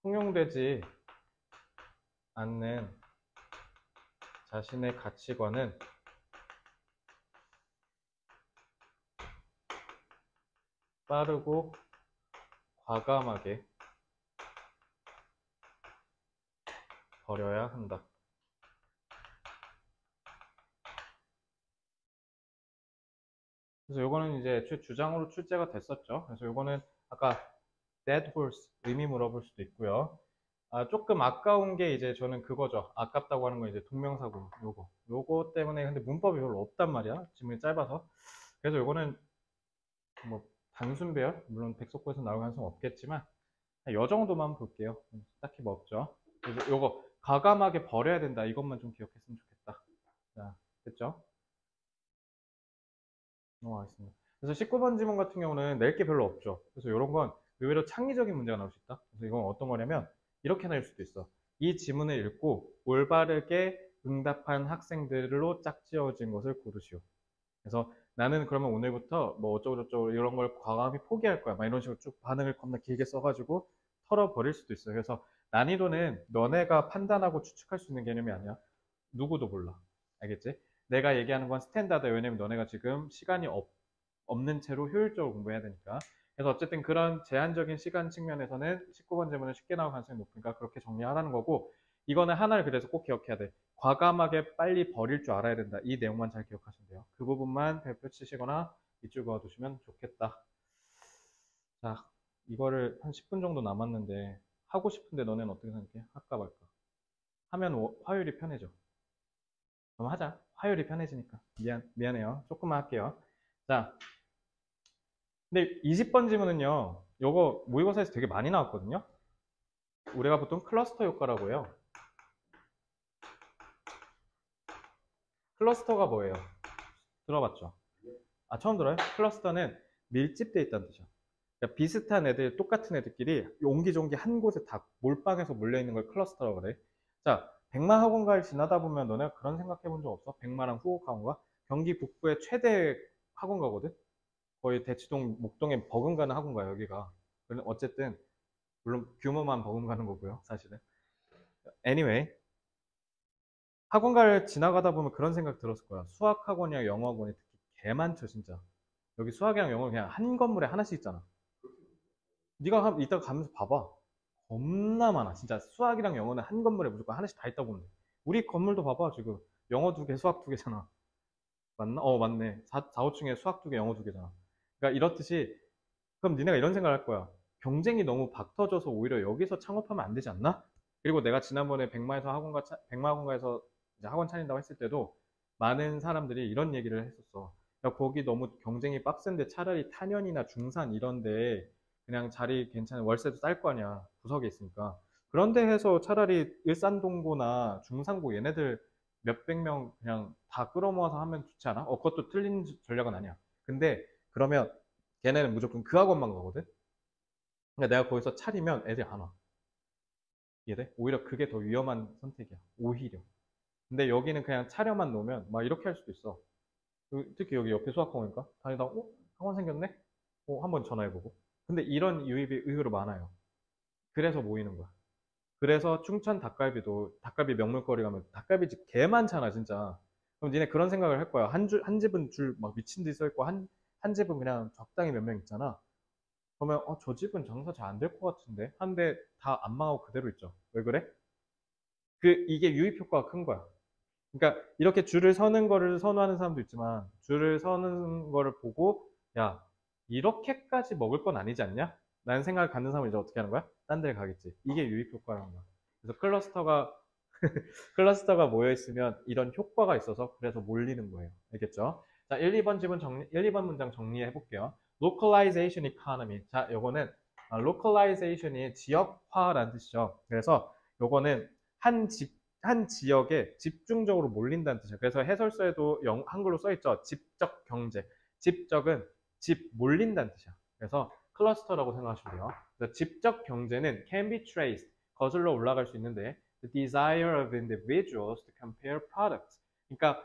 통용되지 않는 자신의 가치관은 빠르고 과감하게 버려야 한다. 그래서 요거는 이제 주- 주장으로 출제가 됐었죠. 그래서 요거는 아까 dead horse 의미 물어볼 수도 있고요. 아, 조금 아까운 게 이제 저는 그거죠. 아깝다고 하는 건 이제 동명사고 요거. 요거 때문에 근데 문법이 별로 없단 말이야. 지문이 짧아서. 그래서 요거는 뭐 단순 배열 물론 백석고에서 나올 가능성 없겠지만 요 정도만 볼게요. 딱히 뭐 없죠. 그래서 요거 과감하게 버려야 된다. 이것만 좀 기억했으면 좋겠다. 자, 됐죠? 넘어가겠습니다. 그래서 19번 지문 같은 경우는 낼 게 별로 없죠. 그래서 이런 건 의외로 창의적인 문제가 나올 수 있다. 그래서 이건 어떤 거냐면 이렇게 낼 수도 있어. 이 지문을 읽고 올바르게 응답한 학생들로 짝지어진 것을 고르시오. 그래서 나는 그러면 오늘부터 뭐 어쩌고저쩌고 이런 걸 과감히 포기할 거야. 막 이런 식으로 쭉 반응을 겁나 길게 써가지고 털어버릴 수도 있어요. 그래서 난이도는 너네가 판단하고 추측할 수 있는 개념이 아니야. 누구도 몰라. 알겠지? 내가 얘기하는 건 standard. 왜냐면 너네가 지금 시간이 없, 없는 채로 효율적으로 공부해야 되니까. 그래서 어쨌든 그런 제한적인 시간 측면에서는 19번 지문은 쉽게 나올 가능성이 높으니까 그렇게 정리하라는 거고 이거는 하나를 그래서 꼭 기억해야 돼. 과감하게 빨리 버릴 줄 알아야 된다. 이 내용만 잘 기억하시면 돼요. 그 부분만 별표 치시거나 밑줄 그어두시면 좋겠다. 자, 이거를 한 10분 정도 남았는데 하고 싶은데 너네는 어떻게 생각해? 할까 말까? 하면 오- 화요일이 편해져. 그럼 하자. 화요일이 편해지니까. 미안, 미안해요. 조금만 할게요. 자. 근데 20번 질문은요. 요거 모의고사에서 되게 많이 나왔거든요. 우리가 보통 클러스터 효과라고 해요. 클러스터가 뭐예요? 들어봤죠? 아, 처음 들어요? cluster는 밀집돼 있다는 뜻이야. 그러니까 비슷한 애들, 똑같은 애들끼리 옹기종기 한 곳에 다 몰빵해서 몰려있는 걸 cluster라고 그래. 자, 백마 학원가를 지나다 보면 너네가 그런 생각 해 본 적 없어? 백마랑 후곡 학원가? 경기 북부의 최대 학원가거든? 거의 대치동, 목동에 버금가는 학원가 여기가. 어쨌든, 물론 규모만 버금가는 거고요, 사실은. Anyway, 학원가를 지나가다 보면 그런 생각 들었을 거야. 수학 학원이랑 영어 학원이 특히 개 많죠, 진짜. 여기 수학이랑 영어 그냥 한 건물에 하나씩 있잖아. 네가 한- 이따가 가면서 봐봐. 겁나 많아. 진짜 수학이랑 영어는 한 건물에 무조건 하나씩 다 있다고 보면 돼. 우리 건물도 봐봐, 지금. 영어 두 개, 수학 두 개잖아. 맞나? 어, 맞네. 4, 4, 5층에 수학 두 개, 영어 두 개잖아. 그러니까 이렇듯이, 그럼 니네가 이런 생각을 할 거야. 경쟁이 너무 박터져서 오히려 여기서 창업하면 안 되지 않나? 그리고 내가 지난번에 백마에서 학원가, 차- 백마 학원가에서 학원 차린다고 했을 때도 많은 사람들이 이런 얘기를 했었어. 야, 거기 너무 경쟁이 빡센데 차라리 탄현이나 중산 이런데 그냥 자리 괜찮은 월세도 쌀거 아니야. 구석에 있으니까. 그런데 해서 차라리 일산동고나 중산고 얘네들 몇백 명 그냥 다 끌어모아서 하면 좋지 않아? 어, 그것도 틀린 전략은 아니야. 근데 그러면 걔네는 무조건 그 학원만 가거든? 그러니까 내가 거기서 차리면 애들 안 와. 이해돼? 오히려 그게 더 위험한 선택이야. 오히려. 근데 여기는 그냥 차려만 놓으면 막 이렇게 할 수도 있어. 그- 특히 여기 옆에 수학학원이니까 다니다가 어? 학원 생겼네? 어, 한번 전화해보고. 근데 이런 유입이 의외로 많아요. 그래서 모이는 거야. 그래서 충천 닭갈비도 닭갈비 명물거리 가면 닭갈비집 개 많잖아 진짜. 그럼 니네 그런 생각을 할 거야. 한 줄, 한 집은 줄 막 미친 듯이 서 있고 한, 한 집은 그냥 적당히 몇 명 있잖아. 그러면 어, 저 집은 장사 잘 안 될 것 같은데 한데 다 안 망하고 그대로 있죠. 왜 그래? 그 이게 유입 효과가 큰 거야. 그러니까 이렇게 줄을 서는 거를 선호하는 사람도 있지만 줄을 서는 거를 보고 야 이렇게까지 먹을 건 아니지 않냐? 라는 생각을 갖는 사람은 이제 어떻게 하는 거야? 딴 데를 가겠지. 이게 유입 효과라는 거야. 그래서 클러스터가 클러스터가 모여 있으면 이런 효과가 있어서 그래서 몰리는 거예요. 알겠죠? 자, 1, 2번 집은 정리, 1, 2번 문장 정리해 볼게요. localization economy. 자, 요거는 아, localization이 지역화라는 뜻이죠. 그래서 요거는 한 집, 한 지역에 집중적으로 몰린다는 뜻이에요. 그래서 해설서에도 영, 한글로 써 있죠. 집적 경제. 집적은 집 몰린다는 뜻이야. 그래서 클러스터라고 생각하시면 돼요. 그래서 집적 경제는 can be traced. 거슬러 올라갈 수 있는데 the desire of individuals to compare products. 그러니까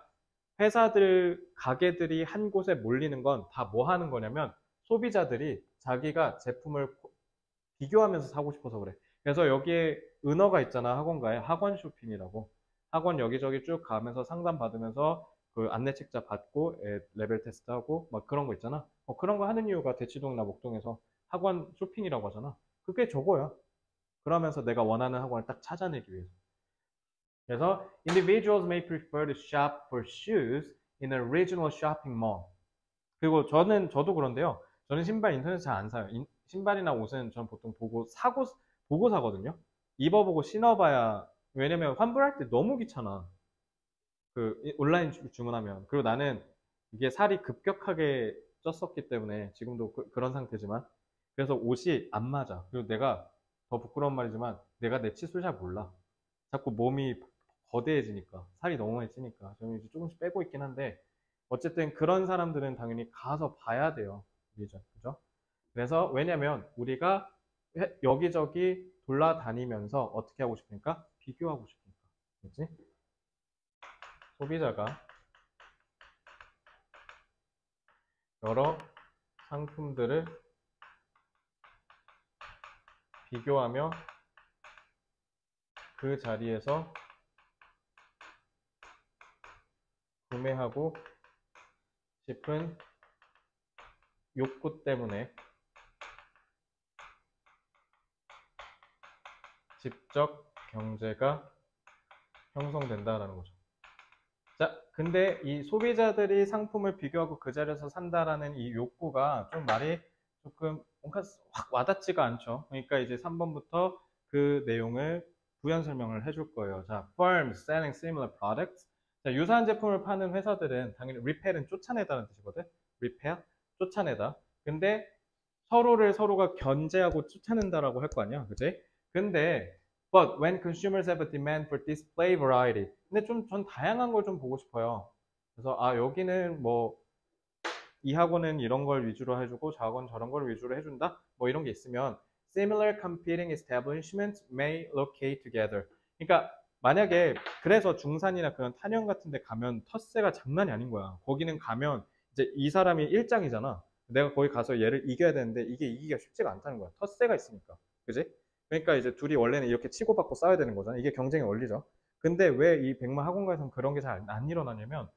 회사들, 가게들이 한 곳에 몰리는 건 다 뭐 하는 거냐면 소비자들이 자기가 제품을 비교하면서 사고 싶어서 그래. 그래서 여기에 은어가 있잖아, 학원가에. 학원 쇼핑이라고. 학원 여기저기 쭉 가면서 상담 받으면서 그 안내 책자 받고 에, 레벨 테스트하고 막 그런 거 있잖아. 어, 그런 거 하는 이유가 대치동이나 목동에서 학원 쇼핑이라고 하잖아. 그게 저거야. 그러면서 내가 원하는 학원을 딱 찾아내기 위해서. 그래서 individuals may prefer to shop for shoes in a regional shopping mall. 그리고 저는 저도 그런데요. 저는 신발 인터넷 잘 안 사요. 인- 신발이나 옷은 전 보통 보고 사고 보고 사거든요. 입어보고 신어봐야 왜냐면 환불할 때 너무 귀찮아. 그 이- 온라인 주- 주문하면 그리고 나는 이게 살이 급격하게 쪘었기 때문에 지금도 그, 런 상태지만 그래서 옷이 안 맞아. 그리고 내가 더 부끄러운 말이지만 내가 내 치수를 잘 몰라. 자꾸 몸이 거대해지니까 살이 너무 많이 찌니까 저는 이제 조금씩 빼고 있긴 한데 어쨌든 그런 사람들은 당연히 가서 봐야 돼요. 그죠? 그래서 왜냐면 우리가 해- 여기저기 돌아다니면서 어떻게 하고 싶으니까 비교하고 싶으니까 그렇지? 소비자가 여러 상품들을 비교하며 그 자리에서 구매하고 싶은 욕구 때문에 직접 경제가 형성된다라는 거죠. 자, 근데 이 소비자들이 상품을 비교하고 그 자리에서 산다라는 이 욕구가 좀 말이 조금 뭔가 확 와닿지가 않죠. 그러니까 이제 3번부터 그 내용을 부연 설명을 해줄 거예요. 자, firms selling similar products. 자, 유사한 제품을 파는 회사들은 당연히 repel은 쫓아내다는 뜻이거든. repel, 쫓아내다. 근데 서로를 서로가 견제하고 쫓아낸다라고 할 거 아니야, 그지? 근데 but when consumers have a demand for display variety, 근데 좀 전 다양한 걸 좀 보고 싶어요. 그래서 아 여기는 뭐 이 학원은 이런 걸 위주로 해주고 저 학원 저런 걸 위주로 해준다. 뭐 이런 게 있으면 similar competing establishments may locate together. 그러니까 만약에 그래서 중산이나 그런 탄현 같은 데 가면 텃세가 장난이 아닌 거야. 거기는 가면 이제 이 사람이 일장이잖아. 내가 거기 가서 얘를 이겨야 되는데 이게 이기기가 쉽지가 않다는 거야. 텃세가 있으니까. 그지? 그러니까 이제 둘이 원래는 이렇게 치고받고 싸워야 되는 거잖아. 이게 경쟁의 원리죠. 근데 왜 이 백마 학원가에서는 그런 게 잘 안 일어나냐면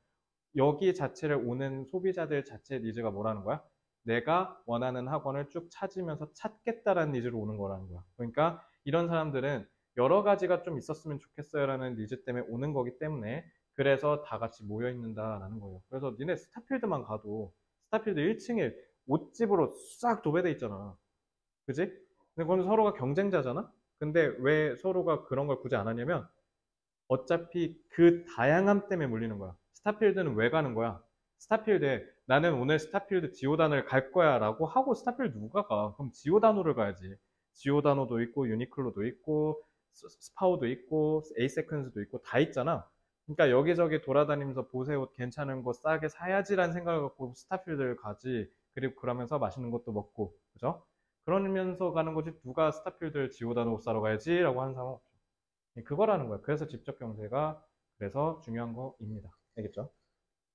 여기 자체를 오는 소비자들 자체의 needs가 뭐라는 거야? 내가 원하는 학원을 쭉 찾으면서 찾겠다라는 needs로 오는 거라는 거야. 그러니까 이런 사람들은 여러 가지가 좀 있었으면 좋겠어요라는 니즈 때문에 오는 거기 때문에 그래서 다 같이 모여 있는다라는 거예요. 그래서 니네 스타필드만 가도 스타필드 1층에 옷집으로 싹 도배돼 있잖아. 그지? 근데 그건 서로가 경쟁자잖아? 근데 왜 서로가 그런 걸 굳이 안 하냐면 어차피 그 다양함 때문에 몰리는 거야. 스타필드는 왜 가는 거야? 스타필드에 나는 오늘 스타필드 지오다노를 갈 거야 라고 하고 스타필드 누가 가? 그럼 지오다노를 가야지. 지오다노도 있고 유니클로도 있고 스- 스파오도 있고 에이세컨즈도 있고 다 있잖아. 그러니까 여기저기 돌아다니면서 보세 옷 괜찮은 거 싸게 사야지라는 생각을 갖고 스타필드를 가지. 그리고 그러면서 맛있는 것도 먹고, 그죠? 그러면서 가는 거지 누가 스타필드를 지오다노 옷 사러 가야지라고 하는 사람은 없죠. 그거라는 거야. 그래서 직접 경제가 그래서 중요한 거입니다. 알겠죠?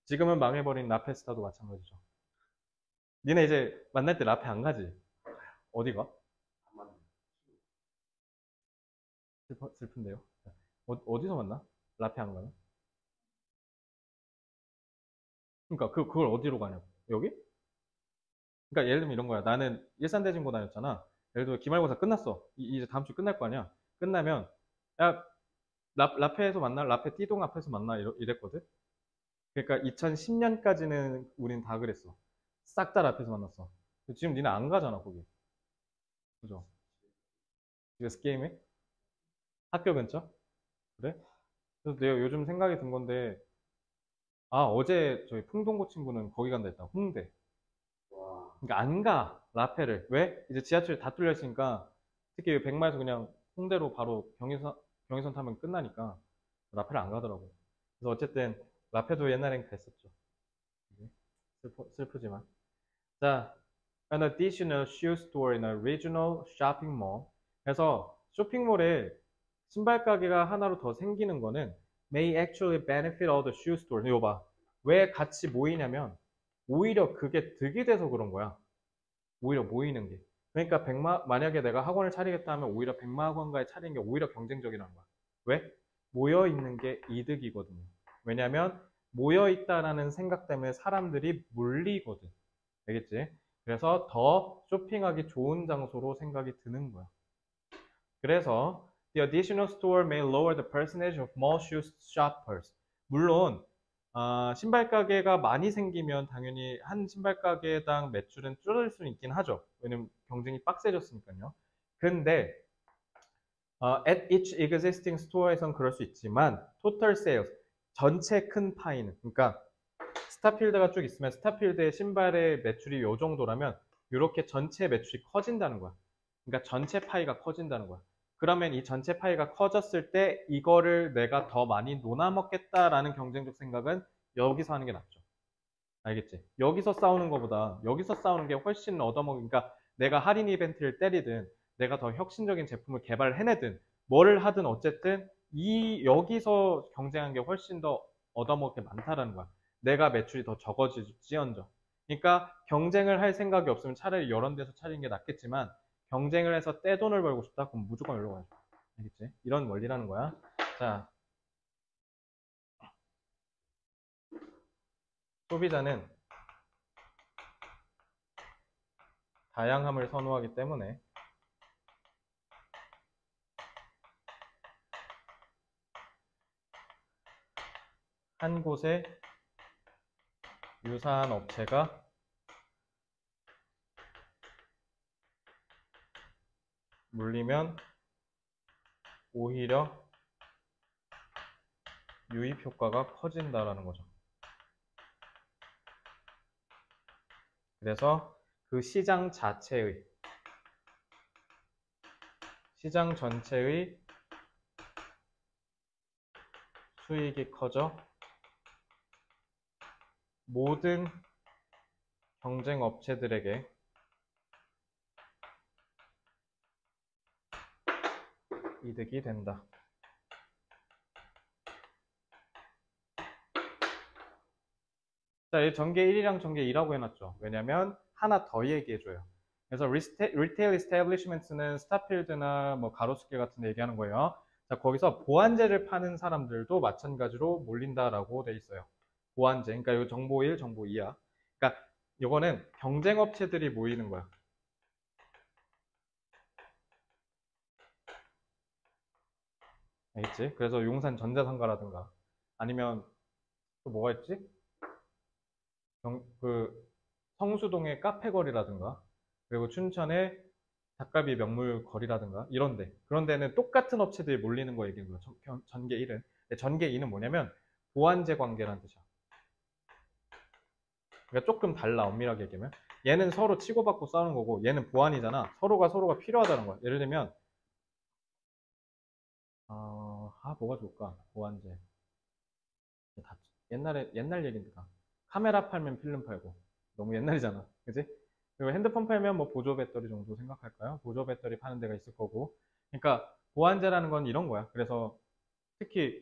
지금은 망해버린 라페스타도 마찬가지죠. 니네 이제 만날 때 라페 안 가지? 어디 가? 슬퍼, 슬픈데요. 어, 어디서 만나? 라페 안 가면? 그러니까 그, 그걸 어디로 가냐고. 여기? 그러니까 예를 들면 이런 거야. 나는 일산대진고 다녔잖아. 예를 들어 기말고사 끝났어. 이, 제 다음 주 끝날 거 아니야. 끝나면 야 라, 라페에서 만나, 라페 띠동 앞에서 만나 이러, 이랬거든. 그러니까 2010년까지는 우린 다 그랬어. 싹 다 라페에서 만났어. 지금 니네 안 가잖아 거기. 그죠? 집에서 게임해? 학교 근처? 그래? 그래서 내가 요즘 생각이 든 건데 아 어제 저희 풍동고 친구는 거기 간다 했다 홍대 그러니까 안 가 라페를 왜? 이제 지하철 다 뚫려 있으니까 특히 백마에서 그냥 홍대로 바로 경의선 경의선 타면 끝나니까 라페를 안 가더라고 그래서 어쨌든 라페도 옛날엔 그랬었죠 슬퍼, 슬프 지만 자 an additional shoe store in a regional shopping mall 그래서 쇼핑몰에 신발 가게가 하나로 더 생기는 거는 may actually benefit all the shoe stores. 이거 봐. 왜 같이 모이냐면 오히려 그게 득이 돼서 그런 거야. 오히려 모이는 게. 그러니까 백마 만약에 내가 학원을 차리겠다 하면 오히려 백마 학원가에 차리는 게 오히려 경쟁적이라는 거야. 왜? 모여 있는 게 이득이거든요. 왜냐면 모여 있다라는 생각 때문에 사람들이 몰리거든. 알겠지? 그래서 더 쇼핑하기 좋은 장소로 생각이 드는 거야. 그래서 the additional store may lower the percentage of mall shoe shoppers. 물론 어, 신발 가게가 많이 생기면 당연히 한 신발 가게당 매출은 줄어들 수 있긴 하죠. 왜냐면 경쟁이 빡세졌으니까요. 근데 어, at each existing store에선 그럴 수 있지만 total sales 전체 큰 파이는 그러니까 스타필드가 쭉 있으면 스타필드의 신발의 매출이 이 정도라면 이렇게 전체 매출이 커진다는 거야. 그러니까 전체 파이가 커진다는 거야. 그러면 이 전체 파이가 커졌을 때 이거를 내가 더 많이 논아먹겠다라는 경쟁적 생각은 여기서 하는 게 낫죠. 알겠지? 여기서 싸우는 것보다 여기서 싸우는 게 훨씬 얻어먹으니까 내가 할인 이벤트를 때리든 내가 더 혁신적인 제품을 개발해내든 뭐를 하든 어쨌든 이 여기서 경쟁한 게 훨씬 더 얻어먹을 게 많다라는 거야. 내가 매출이 더 적어지지언정. 그러니까 경쟁을 할 생각이 없으면 차라리 이런 데서 차리는 게 낫겠지만 경쟁을 해서 떼돈을 벌고 싶다? 그럼 무조건 여기로 가야죠. 알겠지? 이런 원리라는 거야. 자, 소비자는 다양함을 선호하기 때문에 한 곳에 유사한 업체가 물리면 오히려 유입 효과가 커진다라는 거죠. 그래서 그 시장 자체의 시장 전체의 수익이 커져 모든 경쟁 업체들에게 이득이 된다. 자, 이 전개 1이랑 전개 2라고 해놨죠. 왜냐면 하나 더 얘기해줘요. 그래서 retail establishment는 스타필드나 뭐 가로수길 같은 데 얘기하는 거예요. 자, 거기서 보안제를 파는 사람들도 마찬가지로 몰린다라고 돼 있어요. 보안제. 그러니까 이 정보 1, 정보 2야. 그러니까 이거는 경쟁 업체들이 모이는 거야. 알겠지? 그래서 용산 전자상가라든가 아니면 또 뭐가 있지? 경, 그 성수동의 카페거리라든가 그리고 춘천의 닭갈비 명물 거리라든가 이런 데 그런 데는 똑같은 업체들이 몰리는 거 얘기하는 거예요. 전개 1은. 전개 2는 뭐냐면 보완제 관계라는 뜻이야. 그러니까 조금 달라 엄밀하게 얘기하면 얘는 서로 치고받고 싸우는 거고 얘는 보완이잖아. 서로가 서로가 필요하다는 거야. 예를 들면 어, 아, 뭐가 좋을까? 보완제. 다, 옛날에, 옛날 다. 카메라 팔면 필름 팔고. 너무 옛날이잖아. 그지? 그리고 핸드폰 팔면 뭐 보조 배터리 정도 생각할까요? 보조 배터리 파는 데가 있을 거고. 그러니까 보완제라는 건 이런 거야. 그래서 특히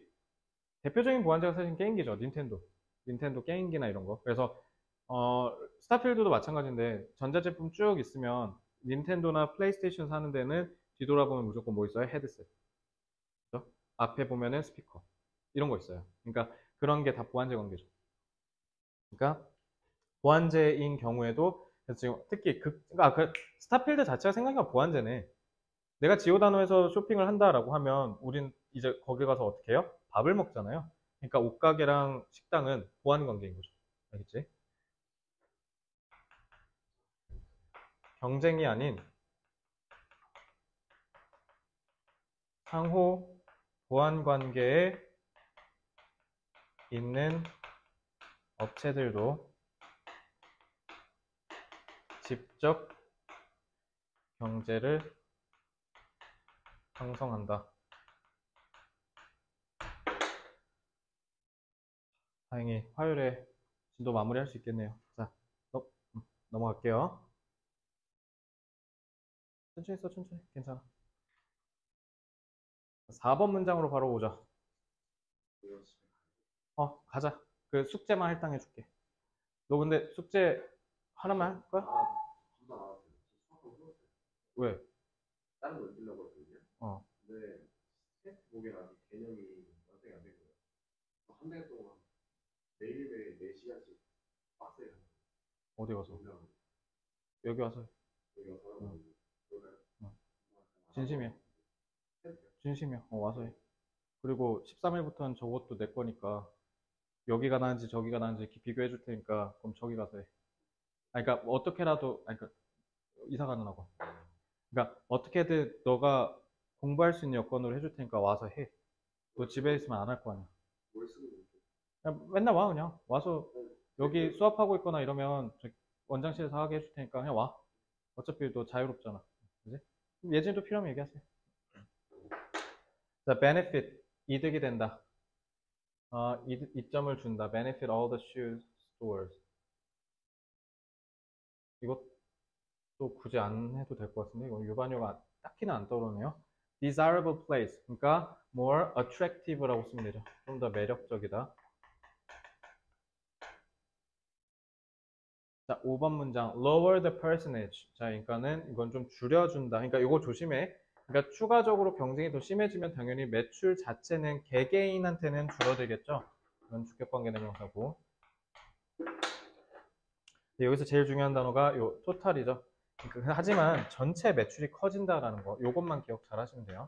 대표적인 보완제가 사실 게임기죠. 닌텐도. 닌텐도 게임기나 이런 거. 그래서 어, 스타필드도 마찬가지인데 전자제품 쭉 있으면 닌텐도나 플레이스테이션 사는 데는 뒤돌아보면 무조건 뭐 있어요? 헤드셋. 앞에 보면은 스피커 이런 거 있어요. 그러니까 그런 게 다 보완제 관계죠. 그러니까 보완제인 경우에도 지금 특히 그, 아, 그 스타필드 자체가 생각보다 보안제네. 내가 지오다노에서 쇼핑을 한다라고 하면 우린 이제 거기 가서 어떻게 해요? 밥을 먹잖아요. 그러니까 옷가게랑 식당은 보안 관계인 거죠. 알겠지? 경쟁이 아닌 상호 보안 관계에 있는 업체들도 직접 경제를 형성한다. 다행히 화요일에 진도 마무리할 수 있겠네요. 자, 넘, 음, 넘어갈게요. 천천히 써, 천천히. 괜찮아. 4번 문장으로 바로 오자. 어, 가자. 그 숙제만 할당해 줄게. 너 근데 숙제 하나만 할 거야? 왜? 다른 거 읽으려고 했거든요. 어. 근데 스테이트 보기엔 아직 개념이 완성이 안 되고요. 한 달 동안 매일매일 4시간씩 빡세게 하는 어디 가서? 여기 와서. 여기가 사람들이 그러나요? 응. 진심이야. 진심이야. 어, 와서 해. 그리고 13일부터는 저것도 내 거니까 여기가 나은지 저기가 나은지 기- 비교해 줄 테니까 그럼 저기 가서 해. 아니, 그러니까 뭐 어떻게라도 아니 그러니까 이사 가는 학원. 그러니까 어떻게든 너가 공부할 수 있는 여건으로 해줄 테니까 와서 해. 너 집에 있으면 안 할 거 아니야. 그냥 맨날 와 그냥 와서 여기 수업하고 있거나 이러면 저 원장실에서 하게 해줄 테니까 그냥 와. 어차피 너 자유롭잖아. 그지? 예진도 필요하면 얘기하세요. 자, benefit 이득이 된다. 어, 이, 이점을 준다. benefit all the shoe stores. 이것도 굳이 안 해도 될 것 같은데 이거 유반유가 딱히는 안 떠오르네요. desirable place 그러니까 more attractive라고 쓰면 되죠. 좀 더 매력적이다. 자, 5번 문장 lower the percentage. 자, 그러니까는 이건 좀 줄여준다. 그러니까 이거 조심해. 그러니까 추가적으로 경쟁이 더 심해지면 당연히 매출 자체는 개개인한테는 줄어들겠죠. 이건 주격관계 대명사고. 근데 여기서 제일 중요한 단어가 요 토탈이죠. 그러니까 하지만 전체 매출이 커진다라는 거. 요것만 기억 잘 하시면 돼요.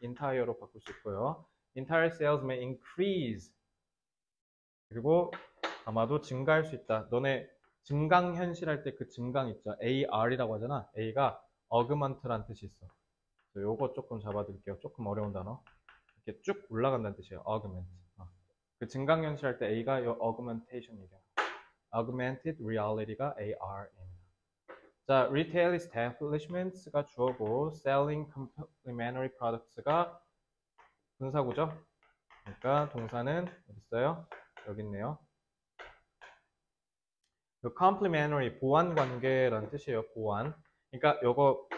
entire로 바꿀 수 있고요. entire sales may increase. 그리고 아마도 증가할 수 있다. 너네 증강 현실할 때 그 증강 있죠. AR이라고 하잖아. A가 augment란 뜻이 있어. 요거 조금 잡아드릴게요. 조금 어려운 단어. 이렇게 쭉 올라간다는 뜻이에요. augment. 어. 그 증강 현실 할 때 A가 요 augmentation 얘기야. augmented reality가 AR입니다. 자, retail establishments가 주어고 selling complementary products가 분사구죠. 그러니까 동사는 어디 있어요? 여기 있네요. 요 complementary 보완 관계라는 뜻이에요. 보완. 그러니까 요거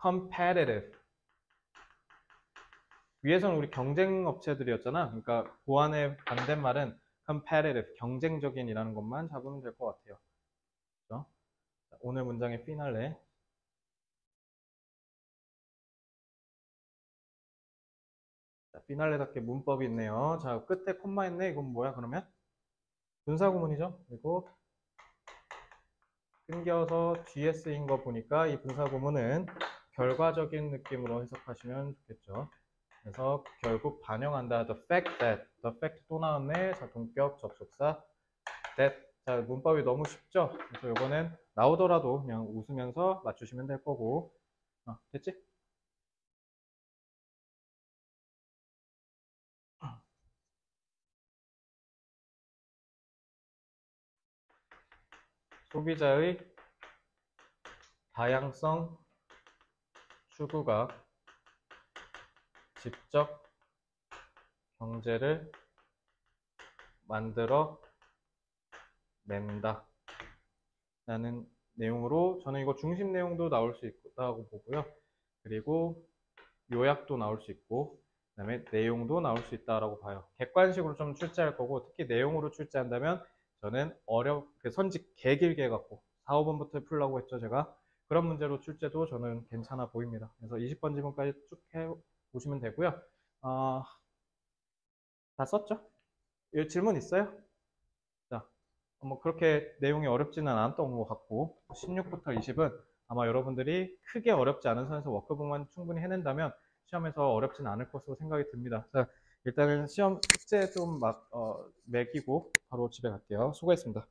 competitive 위에서는 우리 경쟁 업체들이었잖아. 그러니까 보완의 반대말은 competitive 경쟁적인이라는 것만 잡으면 될 것 같아요. 자, 오늘 문장의 피날레. 자, 피날레답게 문법이 있네요. 자, 끝에 콤마 있네. 이건 뭐야, 그러면? 분사구문이죠. 그리고 끊겨서 쓰인 거 보니까 이 분사구문은 결과적인 느낌으로 해석하시면 좋겠죠. 그래서 결국 반영한다. The fact that. The fact 또 나왔네. 자, 동격 접속사. that. 자, 문법이 너무 쉽죠? 그래서 이거는 나오더라도 그냥 웃으면서 맞추시면 될 거고. 어, 됐지? 소비자의 다양성 추구가 직접 경제를 만들어 낸다. 라는 내용으로 저는 이거 중심 내용도 나올 수 있다고 보고요. 그리고 요약도 나올 수 있고 그 다음에 내용도 나올 수 있다라고 봐요. 객관식으로 좀 출제할 거고 특히 내용으로 출제한다면 저는 어려 그 선직 개 길게 해갖고 4, 5번부터 풀라고 했죠 제가 그런 문제로 출제도 저는 괜찮아 보입니다. 그래서 20번 지문까지 쭉 해 보시면 되고요. 어, 다 썼죠? 이 질문 있어요? 자, 뭐 그렇게 내용이 어렵지는 않았던 것 같고 16부터 20은 아마 여러분들이 크게 어렵지 않은 선에서 워크북만 충분히 해낸다면 시험에서 어렵지는 않을 것으로 생각이 듭니다. 자, 일단은 시험 숙제 좀 막, 어, 매기고 바로 집에 갈게요. 수고했습니다.